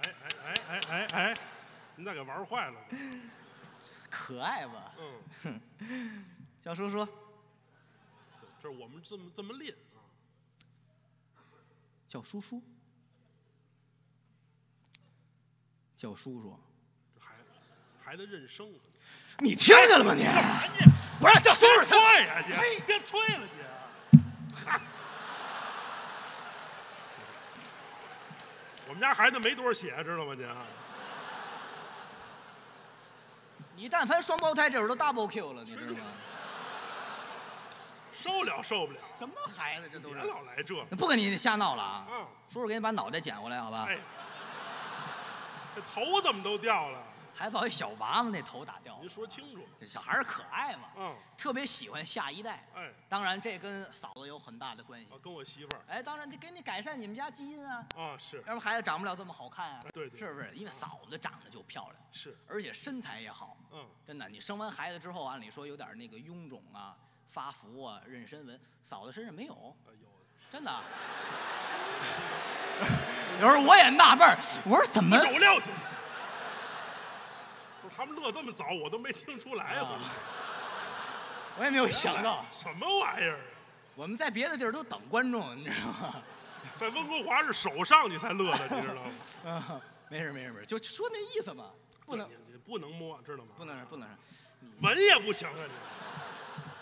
哎哎哎哎哎哎，你咋给玩坏了呢？可爱吧？嗯，[laughs] 叫叔叔，这是我们这么这么练啊。叫叔叔，叫叔叔。这孩孩子认生啊。你听见了吗你？不是叫叔叔，催呀你！别催了你！嗨，我们家孩子没多少血，知道吗你？你但凡双胞胎，这会儿都 double Q 了，你知道吗？受了受不了，什么孩子，这都别是。老来这。不跟你瞎闹了啊！嗯，叔叔给你把脑袋捡过来，好吧？哎，这头怎么都掉了？还把一小娃娃那头打掉了您。说清楚。这小孩儿可爱嘛，嗯，特别喜欢下一代。哎，当然，这跟嫂子有很大的关系啊，。跟我媳妇儿哎，当然，得给你改善你们家基因啊，啊是要不然孩子长不了这么好看啊。哎对对是不是？因为嫂子长得就漂亮，是，而且身材也好。嗯，真的，你生完孩子之后，按理说有点那个臃肿啊、发福啊、妊娠纹，嫂子身上没有，真的。[laughs] 有时候我也纳闷儿，我说怎么？有料就。不是他们乐这么早，我都没听出来啊啊！我也没有想到，什么玩意儿啊？我们在别的地儿都等观众，你知道吗？在温哥华是手上你才乐的，你知道吗？[laughs] 啊，没事没事没事，就说那意思嘛，不能不能摸，知道吗？不能不能。闻也不行啊你！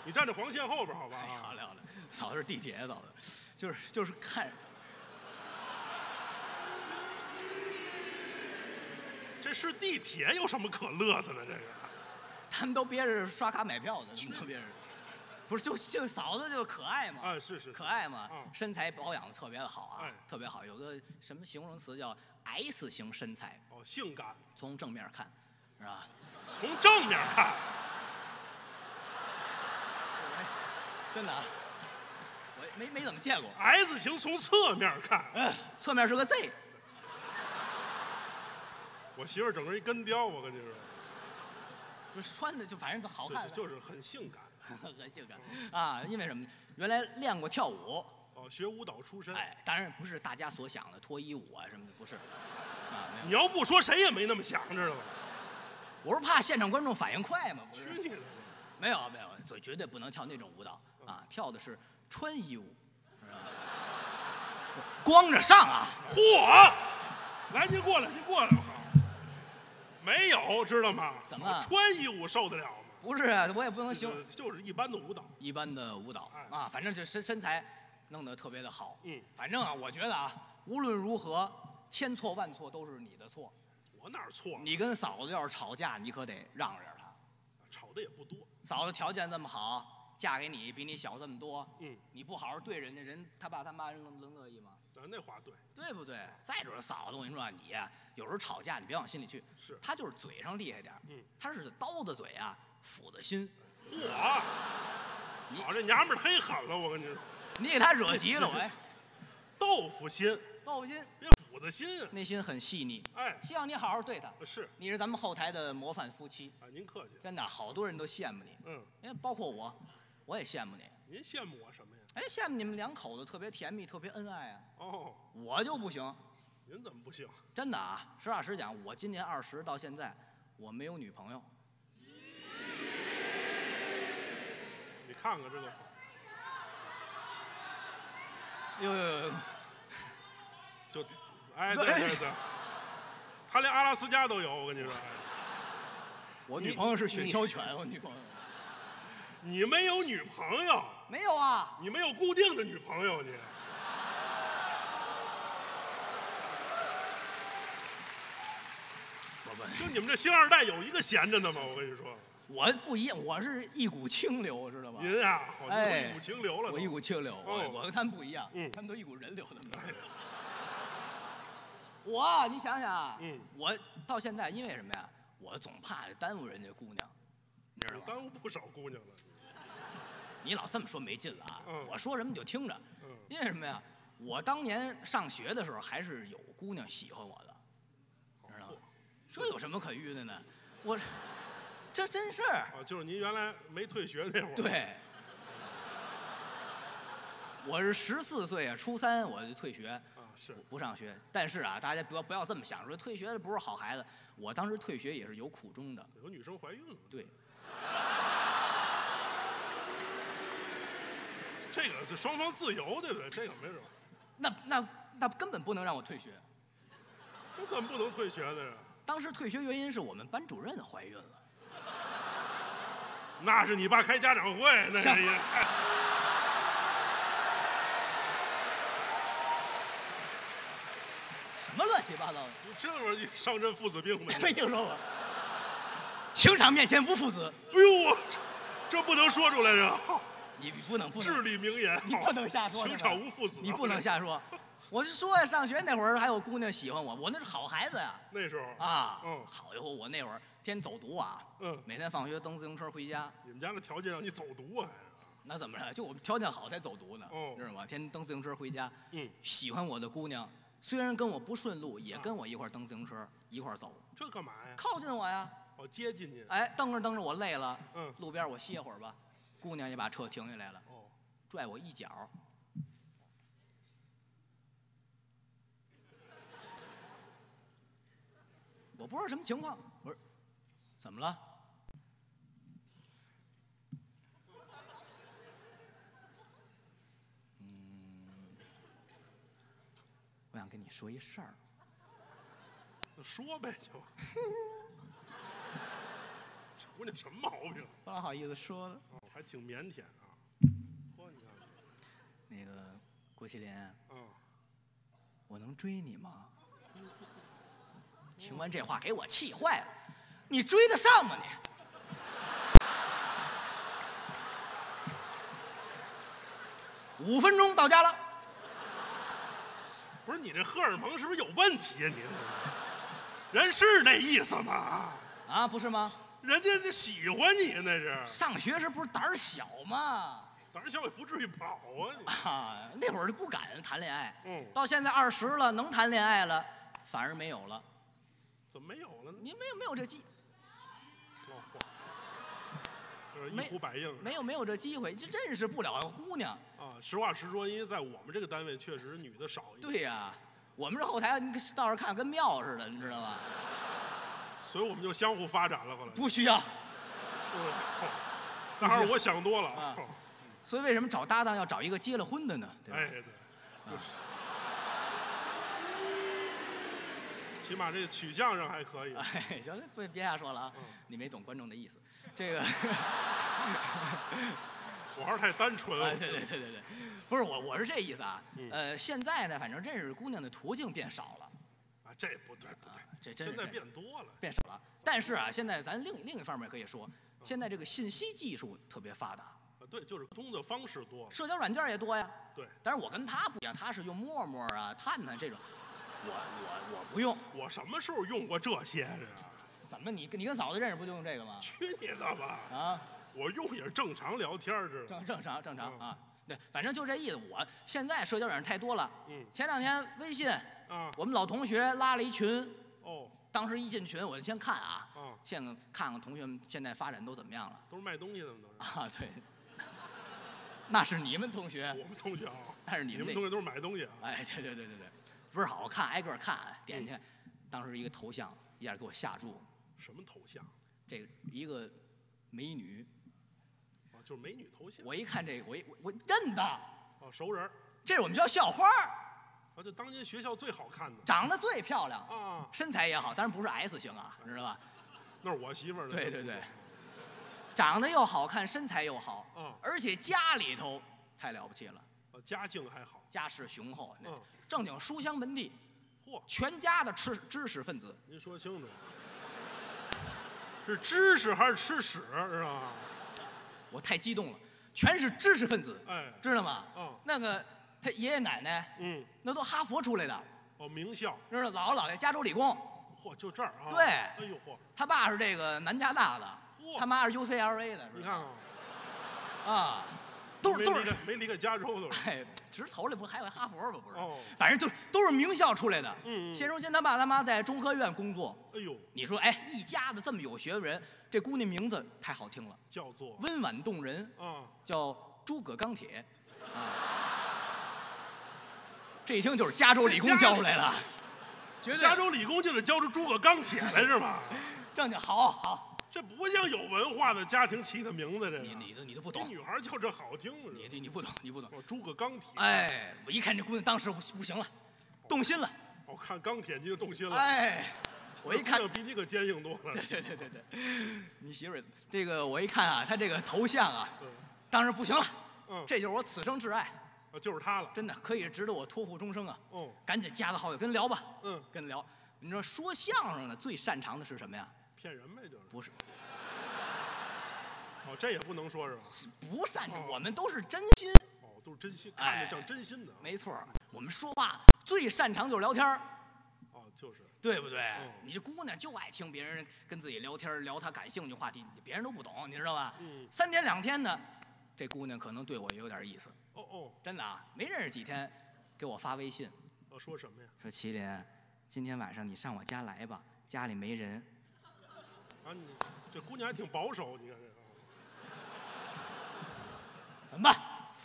你站在黄线后边好吧？哎，好嘞好嘞，嫂子是地铁嫂子，就是就是看，这是地铁，有什么可乐的呢？这个他们都憋着刷卡买票的，他们都憋着。不是，就就嫂子就可爱嘛，啊，是是，可爱嘛，嗯身材保养的特别的好啊，哎特别好，有个什么形容词叫 S 型身材，哦，性感，从正面看，是吧？从正面看，真的啊，我没没怎么见过。S 型从侧面看，嗯，侧面是个 Z，我媳妇儿整个一根雕，我跟你说，就穿的就反正都好看，就就是很性感。[laughs] 很性感啊。因为什么？原来练过跳舞，哦，学舞蹈出身，哎，当然不是大家所想的脱衣舞啊什么的，不是。啊，没有。你要不说谁也没那么想，知道吗？我是怕现场观众反应快嘛，不是？去你的！没有没有，所以绝对不能跳那种舞蹈啊，跳的是穿衣舞，是吧？光着上啊，嚯！来，您过来，您过来，好。没有，知道吗？怎么穿衣舞受得了吗？不是啊，我也不能形容就是一般的舞蹈。一般的舞蹈哎啊，反正就身身材弄得特别的好。嗯，反正啊，我觉得啊，无论如何，千错万错都是你的错。我哪儿错了？你跟嫂子要是吵架，你可得让着点她。吵的也不多。嫂子条件这么好，嫁给你比你小这么多，嗯，你不好好对人家人，他爸他妈能能乐意吗？啊，那话对，对不对？再者，嫂子，我跟你说啊，你呀、有时候吵架，你别往心里去。是他就是嘴上厉害点儿嗯，他是刀子嘴啊，斧子心。嚯！好，这娘们儿忒狠了，我跟你说，你给他惹急了，是是我哎，豆腐心，豆腐心，别斧子心啊！内心很细腻，哎，希望你好好对他。是你是咱们后台的模范夫妻，啊，您客气。真的，好多人都羡慕你，嗯，因为包括我，我也羡慕你。您羡慕我什么呀？哎，羡慕你们两口子特别甜蜜，特别恩爱啊。哦，我就不行，您怎么不行？真的啊，实话实讲，我今年二十到现在，我没有女朋友。你看看这个，呦呦呦呦！[laughs] 就，哎，对对对，他连阿拉斯加都有，我跟你说。哎我你女朋友是雪你橇犬，我女朋友你没有女朋友，没有啊。你没有固定的女朋友，你不不，就你们这星二代有一个闲着呢吗？我跟你说，我不一样，我是一股清流，知道吗？您啊，好像哎一股清流了。我一股清流，我跟他们不一样，嗯他们都一股人流的。[laughs] 我啊，你想想啊，嗯我到现在因为什么呀？我总怕耽误人家姑娘，你知道吗？耽误不少姑娘了。你老这么说没劲了啊！嗯我说什么你就听着，嗯，因为什么呀？我当年上学的时候还是有姑娘喜欢我的，知道吗？这有什么可遇的呢？我这真事儿。啊，就是您原来没退学那会儿。对，我是十四岁啊，初三我就退学，啊，是不上学。但是啊，大家不要不要这么想，说退学的不是好孩子。我当时退学也是有苦衷的。有女生怀孕了。对，这个就双方自由，对不对？这个没什么。那那那根本不能让我退学。那怎么不能退学的呀？当时退学原因是我们班主任怀孕了。那是你爸开家长会，那是 [laughs] 也。什么乱七八糟的？你这会儿你上阵父子兵没？没听说过。情场面前无父子，哎呦，我这这不能说出来这，你不能不至，理名言。你不能瞎说。情场无父子，你不能。瞎说。[laughs] 我是说呀，上学那会儿还有姑娘喜欢我，我那是好孩子呀。那时候，啊，嗯好以后我那会儿天天走读啊，嗯每天放学蹬自行车回家，你们家那条件让你走读啊，还是？[laughs] 那怎么着？就我们条件好才走读呢，哦知道吗？天天蹬自行车回家，嗯，喜欢我的姑娘，虽然跟我不顺路，也跟我一块儿蹬自行车，一块儿走，这干嘛呀？靠近我呀。我，接近你。哎，蹬着蹬着我累了，嗯路边我歇会儿吧，姑娘也把车停下来了，哦，拽我一脚。我不知道什么情况，我说怎么了？嗯，我想跟你说一事儿。那说呗就。[laughs] 这姑娘什么毛病？不老好意思说了。哦，还挺腼腆啊。嚯，你看，那个郭麒麟，嗯，我能追你吗？听完这话给我气坏了，你追得上吗你？五分钟到家了，不是你这荷尔蒙是不是有问题呀、你人是那意思吗？啊，不是吗？人家就喜欢你那是，上学时不是胆儿小吗？胆儿小也不至于跑啊你。啊，那会儿就不敢谈恋爱。嗯到现在二十了，能谈恋爱了，反而没有了。怎么没有了呢？你没有没有这机，哦嚯，就是一呼百应没有没有这机会，就认识不了姑娘。啊。实话实说，因为在我们这个单位确实女的少一点，对呀、我们这后台你到时候看跟庙似的，你知道吧？所以我们就相互发展了。后来，不需要。嗯 [laughs] 当然我想多了。啊所以为什么找搭档要找一个结了婚的呢？对吧？哎，对，就是起码这个取向上还可以。哎，行了，别别瞎说了啊嗯，你没懂观众的意思。这个，我还是太单纯了哎，。对对对对对，不是我，我是这意思啊。嗯呃，现在呢，反正认识姑娘的途径变少了，啊，这不对不对，这现在变多了。变少了。但是啊，现在咱另另一方面可以说，现在这个信息技术特别发达，啊，对，就是沟通的方式多。社交软件也多呀。对，但是我跟他不一样，他是用陌陌啊、探探这种，我我我不用。我什么时候用过这些这个？[laughs] 怎么你你跟嫂子认识不就用这个吗？去你的吧！啊，我用也是正常聊天儿，知道？正正常正常嗯啊。对，反正就这意思。我现在社交软件太多了。嗯前两天微信，啊，我们老同学拉了一群，哦，当时一进群我就先看啊，嗯，先看看同学们现在发展都怎么样了都是卖东西的吗？都是。啊。对，那是你们同学，我们同学啊，那是你们你们同学都是买东西啊。哎，对对对对对，不是好好看，挨个儿看，点进去，当时一个头像，一下给我吓住，什么头像？这个一个美女，啊，就是美女头像。我一看这个，我一我我认得，哦，熟人儿。这是我们学校校花儿，啊，就当年学校最好看的。长得最漂亮，啊，身材也好，当然不是 S 型啊，你知道吧？[laughs] 那是我媳妇儿。对对对，长得又好看，身材又好，嗯而且家里头太了不起了，啊，家境还好。家世雄厚，那嗯正经书香门第，嚯，全家的知知识分子，您说清楚。[laughs] 是知识还是吃屎是吧？我太激动了，全是知识分子，哎，知道吗？嗯。那个他爷爷奶奶嗯，那都哈佛出来的，哦，名校。知道姥姥姥爷加州理工，嚯，就这儿啊。对。哎呦嚯，他爸是这个南加大的，嚯。他妈是 UCLA 的，你看看，啊，都是都是。没离开，没离开加州都是。哎，直头里不还有哈佛吗？不是，哦。反正就是都是名校出来的。嗯嗯。现如今他爸他妈在中科院工作，哎呦，你说哎，一家子这么有学问人，这姑娘名字太好听了，叫做温婉动人，嗯，叫诸葛钢铁。啊，这一听就是加州理工教出来的，绝对加州理工就得教出诸葛钢铁来是吗？[laughs] 正经好好。这不像有文化的家庭起的名字，这。你你都你都不这懂，女孩叫这好听吗？你你你不懂，你不懂。哦，诸葛钢铁。哎，我一看这姑娘，当时不不行了，动心了。我看钢铁你就动心了。哎，我一看 [laughs] 比你可坚硬多了。对对对对对，你媳妇儿这个我一看啊，她这个头像啊，嗯当时不行了，嗯，这就是我此生挚爱，啊就是她了。真的可以值得我托付终生啊！哦，赶紧加个好友，跟他聊吧。嗯，跟他聊。你说说相声的最擅长的是什么呀？骗人呗，就是。不是，哦，这也不能说是吧？不擅长，哦我们都是真心。哦，都是真心，哎看着像真心的。没错，我们说话最擅长就是聊天儿哦，就是。对不对？嗯你这姑娘就爱听别人跟自己聊天，聊她感兴趣话题，别人都不懂，你知道吧？嗯三天两天的，这姑娘可能对我也有点意思，哦哦，真的啊，没认识几天，给我发微信我，说什么呀？说麒麟，今天晚上你上我家来吧，家里没人。啊，你这姑娘还挺保守，你看这个。怎么办？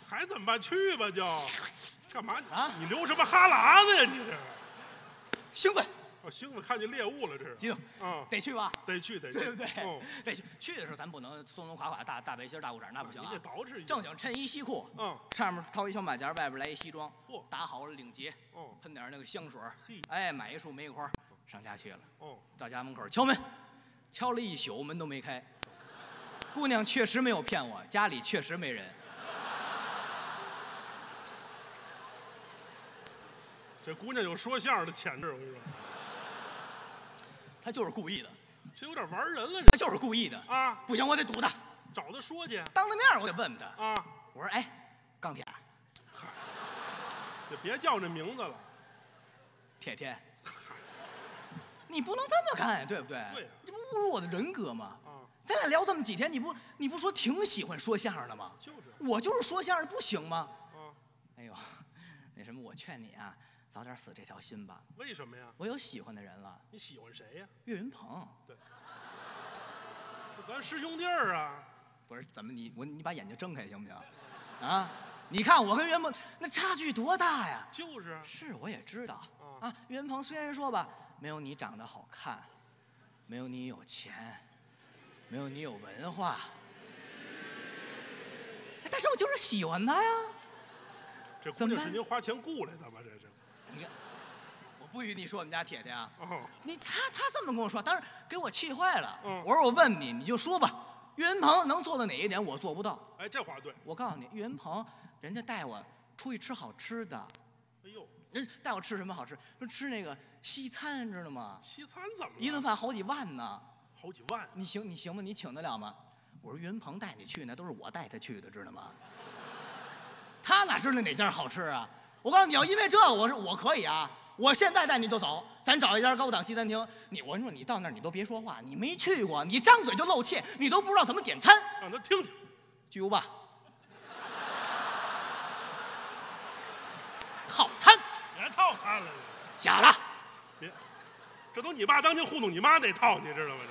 还怎么办？去吧就。干嘛？啊你流什么哈喇子呀？你这。兴奋，哦，兴奋，看见猎物了，这是。激动，啊，得去吧？得去，得去。对不对？哦，得去。去的时候咱不能松松垮垮大大背心大裤衩，那不行啊你得。捯饬一下。正经衬衣西裤，嗯，上面套一小马甲，外边来一西装嚯，打好了领结，哦喷点那个香水嘿，哎，买一束玫瑰花，上家去了。哦，到家门口敲门，敲了一宿门都没开。姑娘确实没有骗我，家里确实没人。这姑娘有说相声的潜质，我跟你说，她就是故意的，这有点玩人了，他就是故意的。啊，不行，我得堵他，找他说去当着面我得问问他。啊，我说，哎，钢铁，[laughs] 就别叫这名字了，铁铁，[laughs] 你不能这么干呀，对不对？对呀这不侮辱我的人格吗？啊，咱俩聊这么几天，你不你不说挺喜欢说相声的吗？就是我就是说相声不行吗？啊，哎呦，那什么，我劝你啊，早点死这条心吧。为什么呀？我有喜欢的人了，你喜欢谁呀？岳云鹏。对咱师兄弟儿啊，不是，怎么你我你把眼睛睁开行不行？啊，你看我跟岳云鹏那差距多大呀？就是啊，是，我也知道啊啊。岳云鹏虽然说吧，没有你长得好看，没有你有钱，没有你有文化，哎但是我就是喜欢他呀。这姑娘是您花钱雇来的吧？不许你说我们家铁铁啊。哦，你他他这么跟我说，当时给我气坏了。嗯我说我问你，你就说吧。岳云鹏能做到哪一点，我做不到。哎，这话对，我告诉你，岳云鹏，人家带我出去吃好吃的，哎呦，人带我吃什么好吃？说吃那个西餐，知道吗？西餐怎么了？一顿饭好几万呢。好几万，你行你行吗？你请得了吗？我说岳云鹏带你去那都是我带他去的，知道吗？[laughs] 他哪知道哪家好吃啊？我告诉你，要因为这，我是我可以啊。我现在带你就走，咱找一家高档西餐厅。你我说你到那儿你都别说话，你没去过，你张嘴就露怯，你都不知道怎么点餐。让他听听。巨无霸，套餐别套餐了，假的。别，这都你爸当年糊弄你妈那套，你知道吗？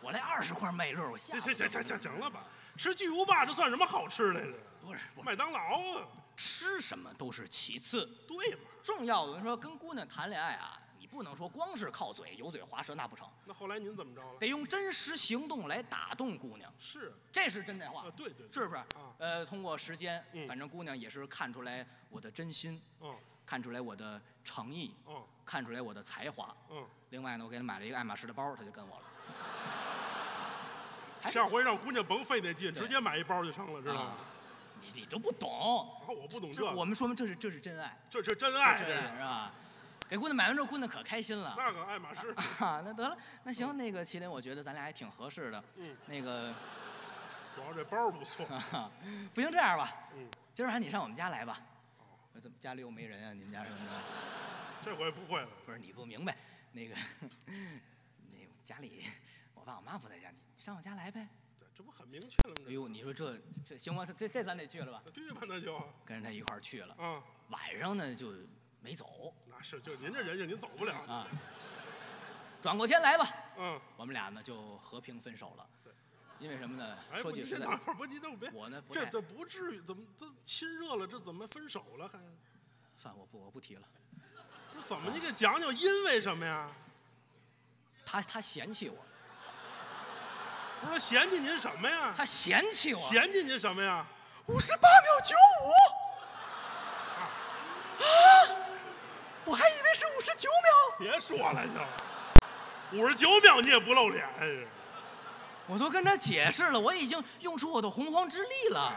我那二十块麦肉，我下这行行行行行了吧？吃巨无霸这算什么好吃的？这不是麦当劳啊？吃什么都是其次，对嘛？重要的说跟姑娘谈恋爱啊，你不能说光是靠嘴油嘴滑舌那不成，那后来您怎么着了？得用真实行动来打动姑娘，是这是真的话啊，，对对，对是不是？啊，呃，通过时间，嗯反正姑娘也是看出来我的真心，嗯看出来我的诚意，嗯看出来我的才华。嗯，另外呢，我给她买了一个爱马仕的包，她就跟我了。[laughs] 还是下回让姑娘甭费那劲，对直接买一包就成了，知道吗啊？你你都不懂，啊，我不懂这个，我们说明这是这是真爱，这是真爱，这这是是吧？给姑娘买完之后，姑娘可开心了。那个爱马仕，[laughs] 啊，那得了，那行，那个麒麟，我觉得咱俩还挺合适的。嗯，那个，主要这包不错，[laughs] 不行，这样吧，嗯，今儿晚上你上我们家来吧。我怎么家里又没人啊？你们家什么的？[laughs] 这回不会了，不是你不明白，那个，那个家里我爸我妈不在家，你上我家来呗。这这不很明确了吗？哎呦，你说这这行吗？这这这咱得去了吧？对吧？那就跟着他一块儿去了。啊，晚上呢就没走那是就您这人性，您走不了。啊。转过天来吧，嗯，我们俩呢就和平分手了对。因为什么呢？哎，说句实在你先等，会儿，不，你等会儿别，我呢不太这这不至于，怎么这亲热了，这怎么分手了还？算了，我不我不提了。这怎么？你给讲讲，因为什么呀？他他嫌弃我，不是嫌弃您什么呀？他嫌弃我。嫌弃您什么呀？五十八秒九五啊！我还以为是五十九秒，别说了就，五十九秒你也不露脸，哎我都跟他解释了，我已经用出我的洪荒之力了。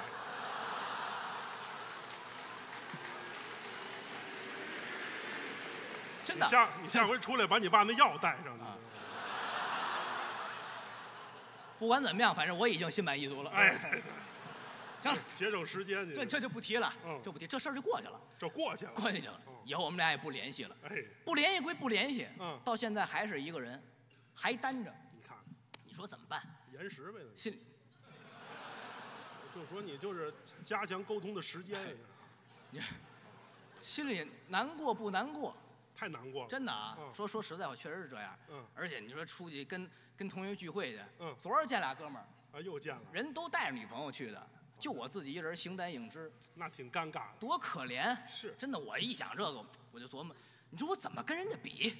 真的你，下你下回出来把你爸那药带上。啊不管怎么样，反正我已经心满意足了。哎，对对，行了，节省时间去。这这就不提了，嗯这不提，这事儿就过去了，这过去了。过去了嗯。以后我们俩也不联系了，哎，不联系归不联系，嗯到现在还是一个人，还单着，你看，你说怎么办？延时呗，心里 [laughs] 就说你就是加强沟通的时间，[laughs] 你心里难过不难过？太难过了。真的啊，嗯说说实在话，确实是这样。嗯而且你说出去跟跟同学聚会去，嗯昨儿见俩哥们儿，啊，又见了，人都带着女朋友去的，就我自己一人形单影只，那挺尴尬的。多可怜。是真的，我一想这个，我就琢磨，你说我怎么跟人家比？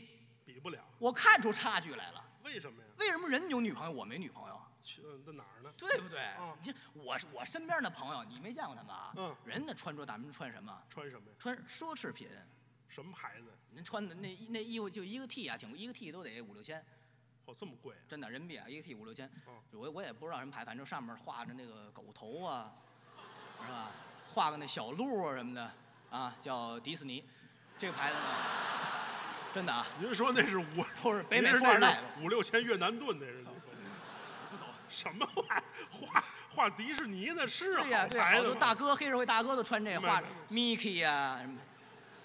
比不了，我看出差距来了。为什么呀？为什么人有女朋友，我没女朋友？去，呃那哪儿呢？对不对？嗯你这我我身边的朋友，你没见过他们啊？嗯人家穿着打扮穿什么？穿什么呀？穿奢侈品。什么牌子呀？人穿的那衣那衣服就一个 T 啊，挺贵一个 T 都得五六千，哦，这么贵啊？真的人民币啊，一个 T 五六千。嗯我我也不知道什么牌，反正上面画着那个狗头啊，是吧？画个那小鹿啊什么的，啊，叫迪士尼，这个牌子呢，真的啊，您说那是五，都是北美富二代五六千越南盾那是？不懂。什么玩意儿？画画迪士尼的是对呀、好对、好？多大哥黑社会大哥都穿这个，画 Mickey 呀、什么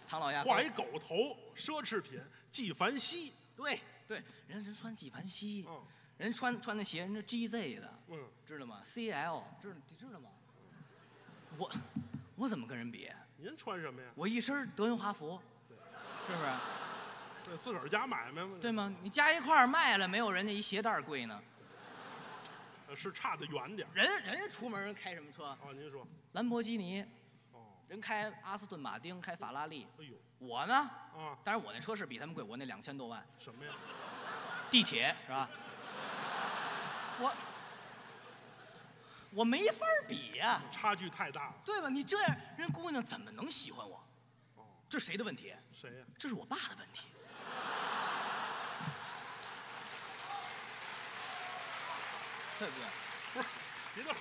唐老鸭画一狗头，奢侈品，纪梵希。对对，人人穿纪梵希，嗯人穿穿那鞋，人家 GZ 的，嗯，知道吗？CL 知道你知道吗？我我怎么跟人比？您穿什么呀？我一身德云华服，是不是？对自个儿家买卖吗？对吗？你加一块儿卖了，没有人家一鞋带儿贵呢。[laughs] 呃是差的远点儿。人人家出门人开什么车？哦，您说，兰博基尼，哦，人开阿斯顿马丁，开法拉利。哎呦，我呢？啊，当然我那车是比他们贵，我那两千多万。什么呀？地铁是吧？我我没法比呀、差距太大了。对吧？你这样，人姑娘怎么能喜欢我？哦，这是谁的问题？谁呀？这是我爸的问题。对不对？不是，您这，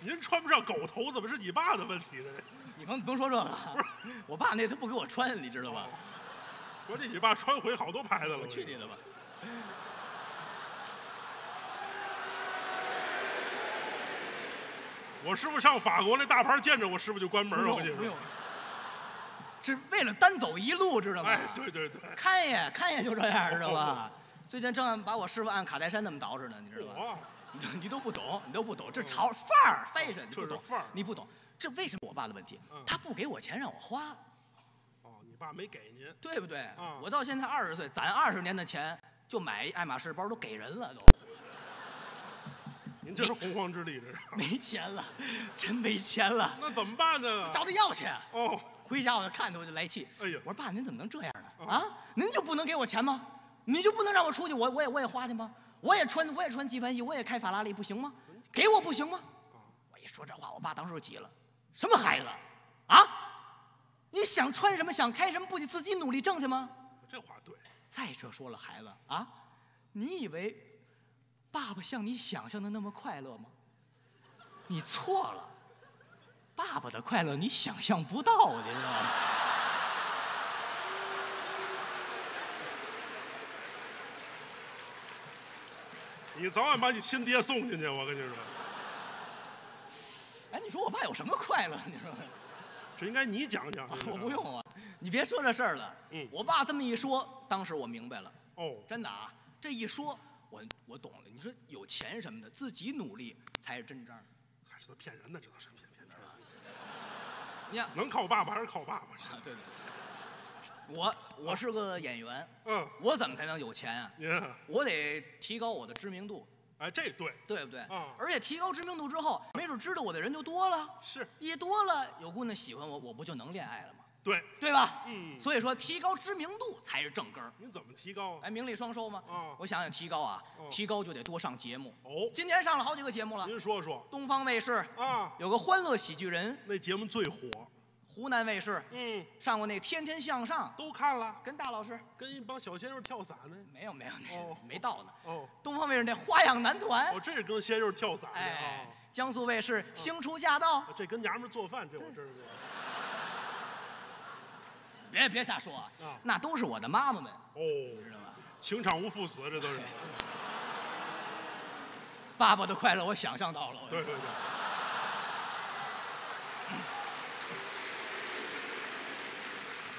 您穿不上狗头，怎么是你爸的问题呢？你甭甭说这个，不是我爸那他不给我穿，你知道吧？我这你爸穿回好多牌子了。我去你的吧！我师傅上法国那大牌见着我师傅就关门了，我跟你说这为了单走一路，知道吗？哎，对对对，看一眼看一眼就这样，知道吧？最近正把我师傅按卡戴珊那么捯饬呢，你知道吧？你都你都不懂，你都不懂，这潮范儿 fashion，你不懂这是范儿你不懂，这为什么我爸的问题嗯？他不给我钱让我花，哦，你爸没给您，对不对嗯？我到现在二十岁，攒二十年的钱就买一爱马仕包都给人了，都您这是洪荒之力，这是。没钱了，真没钱了，那怎么办呢？找他要去。哦，[laughs] 回家我就看他我就来气，哎呀我说爸您怎么能这样呢？嗯啊，您就不能给我钱吗？你就不能让我出去，我我也我也花去吗？我也穿我也穿纪梵希，我也开法拉利，不行吗？给我不行吗？我一说这话，我爸当时就急了，什么孩子啊？你想穿什么想开什么，不你自己努力挣去吗？这话对。再者说了，孩子啊，你以为爸爸像你想象的那么快乐吗？你错了，爸爸的快乐你想象不到，你知道吗？你早晚把你亲爹送进去，我跟你说，哎，你说我爸有什么快乐？你说这应该你讲讲。[laughs] 我不用啊，你别说这事儿了。嗯我爸这么一说，当时我明白了，哦，真的啊，这一说，我我懂了。你说有钱什么的，自己努力才是真章。还是他骗人的，这都是骗骗人的。[laughs] 你看，能靠爸爸还是靠爸爸？啊对对，我我是个演员，嗯，我怎么才能有钱啊？您，我得提高我的知名度，哎，这对，对不对？嗯而且提高知名度之后，没准知道我的人就多了，是一多了，有姑娘喜欢我，我不就能恋爱了吗？对。对吧？嗯所以说提高知名度才是正根儿。您怎么提高啊？哎，名利双收吗？嗯我想想提高啊，嗯提高就得多上节目。哦，今年上了好几个节目了，您说说东方卫视啊，有个《欢乐喜剧人》，那节目最火，湖南卫视嗯，上过那《天天向上》，都看了，跟大老师跟一帮小鲜肉跳伞呢。没有没有没哦有没到呢。哦，东方卫视那花样男团哦，，这是跟鲜肉跳伞的哎啊。，江苏卫视星厨驾到，这跟娘们儿做饭，这我知道。别别瞎说啊啊，那都是我的妈妈们，哦，知道吗？情场无父死，这都是。[laughs] 爸爸的快乐我想象到了。我对对对。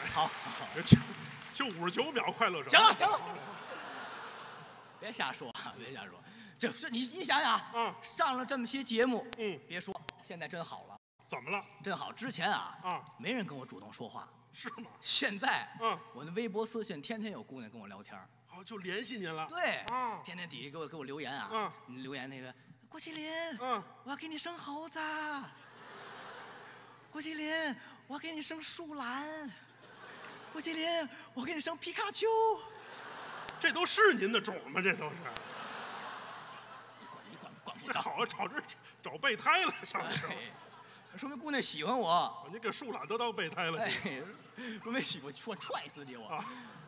好，好好。就就五十九秒快乐行了行。了，别瞎说啊，别瞎说。这这你你想想，嗯。上了这么些节目，嗯，别说，现在真好了，怎么了？真好。之前啊，啊，没人跟我主动说话，是吗？现在，嗯。我的微博私信天天有姑娘跟我聊天儿。好，就联系您了。对，啊。天天底下给我给我留言啊，嗯。你留言那个郭麒麟，嗯。我要给你生猴子，郭麒麟，我要给你生树懒，郭麒麟，我给你生皮卡丘，这都是您的种吗？这都是。你管你管不着，这好找这找备胎了，上这是。哎说明姑娘喜欢我，你给树懒都当备胎了，哎，说明喜欢我踹死你我啊，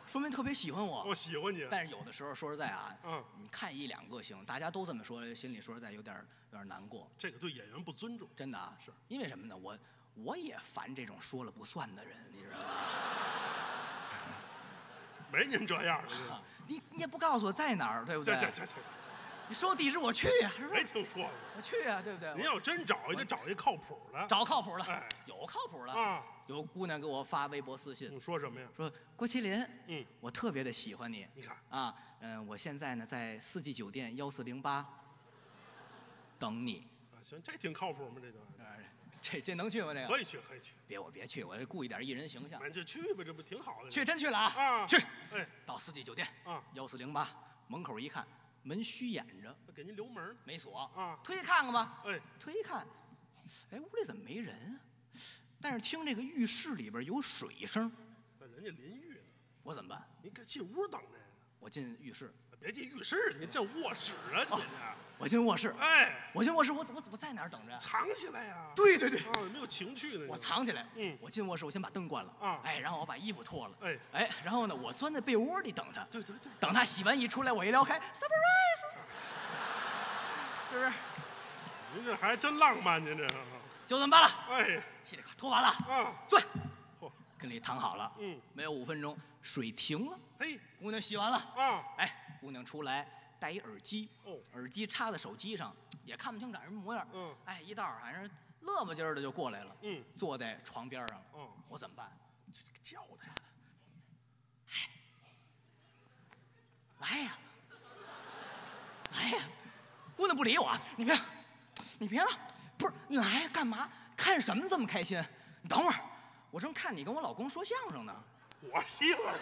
说明特别喜欢我我。喜欢你。但是有的时候说实在啊，嗯你看一两个行，大家都这么说，心里说实在有点有点难过。这个对演员不尊重。真的啊，是因为什么呢？我我也烦这种说了不算的人，你知道吗？[laughs] 没您这样的，啊 [laughs] 你你也不告诉我在哪儿，对不对？你说地址我去呀、是不没？听说过。我去呀、对不对？您要真找，也得找一靠谱的。找靠谱的，哎有靠谱的啊！有姑娘给我发微博私信你说什么呀？说郭麒麟，嗯，我特别的喜欢你你看，啊，嗯，我现在呢在四季酒店幺四零八等你。啊，行，这挺靠谱嘛？这就呃 [laughs] 这这能去吗？这个可以去，可以去。别我别去，我这顾一点艺人形象。那就去吧，这不挺好的？去真去了啊！啊，去哎，到四季酒店啊，幺四零八门口一看，门虚掩着，给您留门儿没锁啊推看看吧。哎，推一看，哎，屋里怎么没人啊？但是听这个浴室里边有水声，那人家淋浴呢，我怎么办？您该进屋等着呀。我进浴室，别进浴室，您这卧室啊，您这。我进卧室，哎，我进卧室，我怎么怎么在哪儿等着？藏起来呀。对对对，啊，没有情趣呢。我藏起来。嗯我进卧室，我先把灯关了。啊哎，然后我把衣服脱了。哎哎，然后呢，我钻在被窝里等他。对对对，等他洗完衣出来，我一撩开，surprise，是不是？您这还真浪漫，您这。就这么办了。哎，嘁里脱完了，啊，坐，嚯，跟里躺好了。嗯，没有五分钟，水停了，嘿，姑娘洗完了。啊，哎，姑娘出来戴一耳机，哦耳机插在手机上，也看不清长什么模样。嗯哎，一道儿反正乐不唧儿的就过来了。嗯坐在床边上。嗯我怎么办？叫他，哎，来呀，来呀！姑娘不理我，你别，你别了，不是你来呀干嘛？看什么这么开心？你等会儿，我正看你跟我老公说相声呢。我媳妇儿。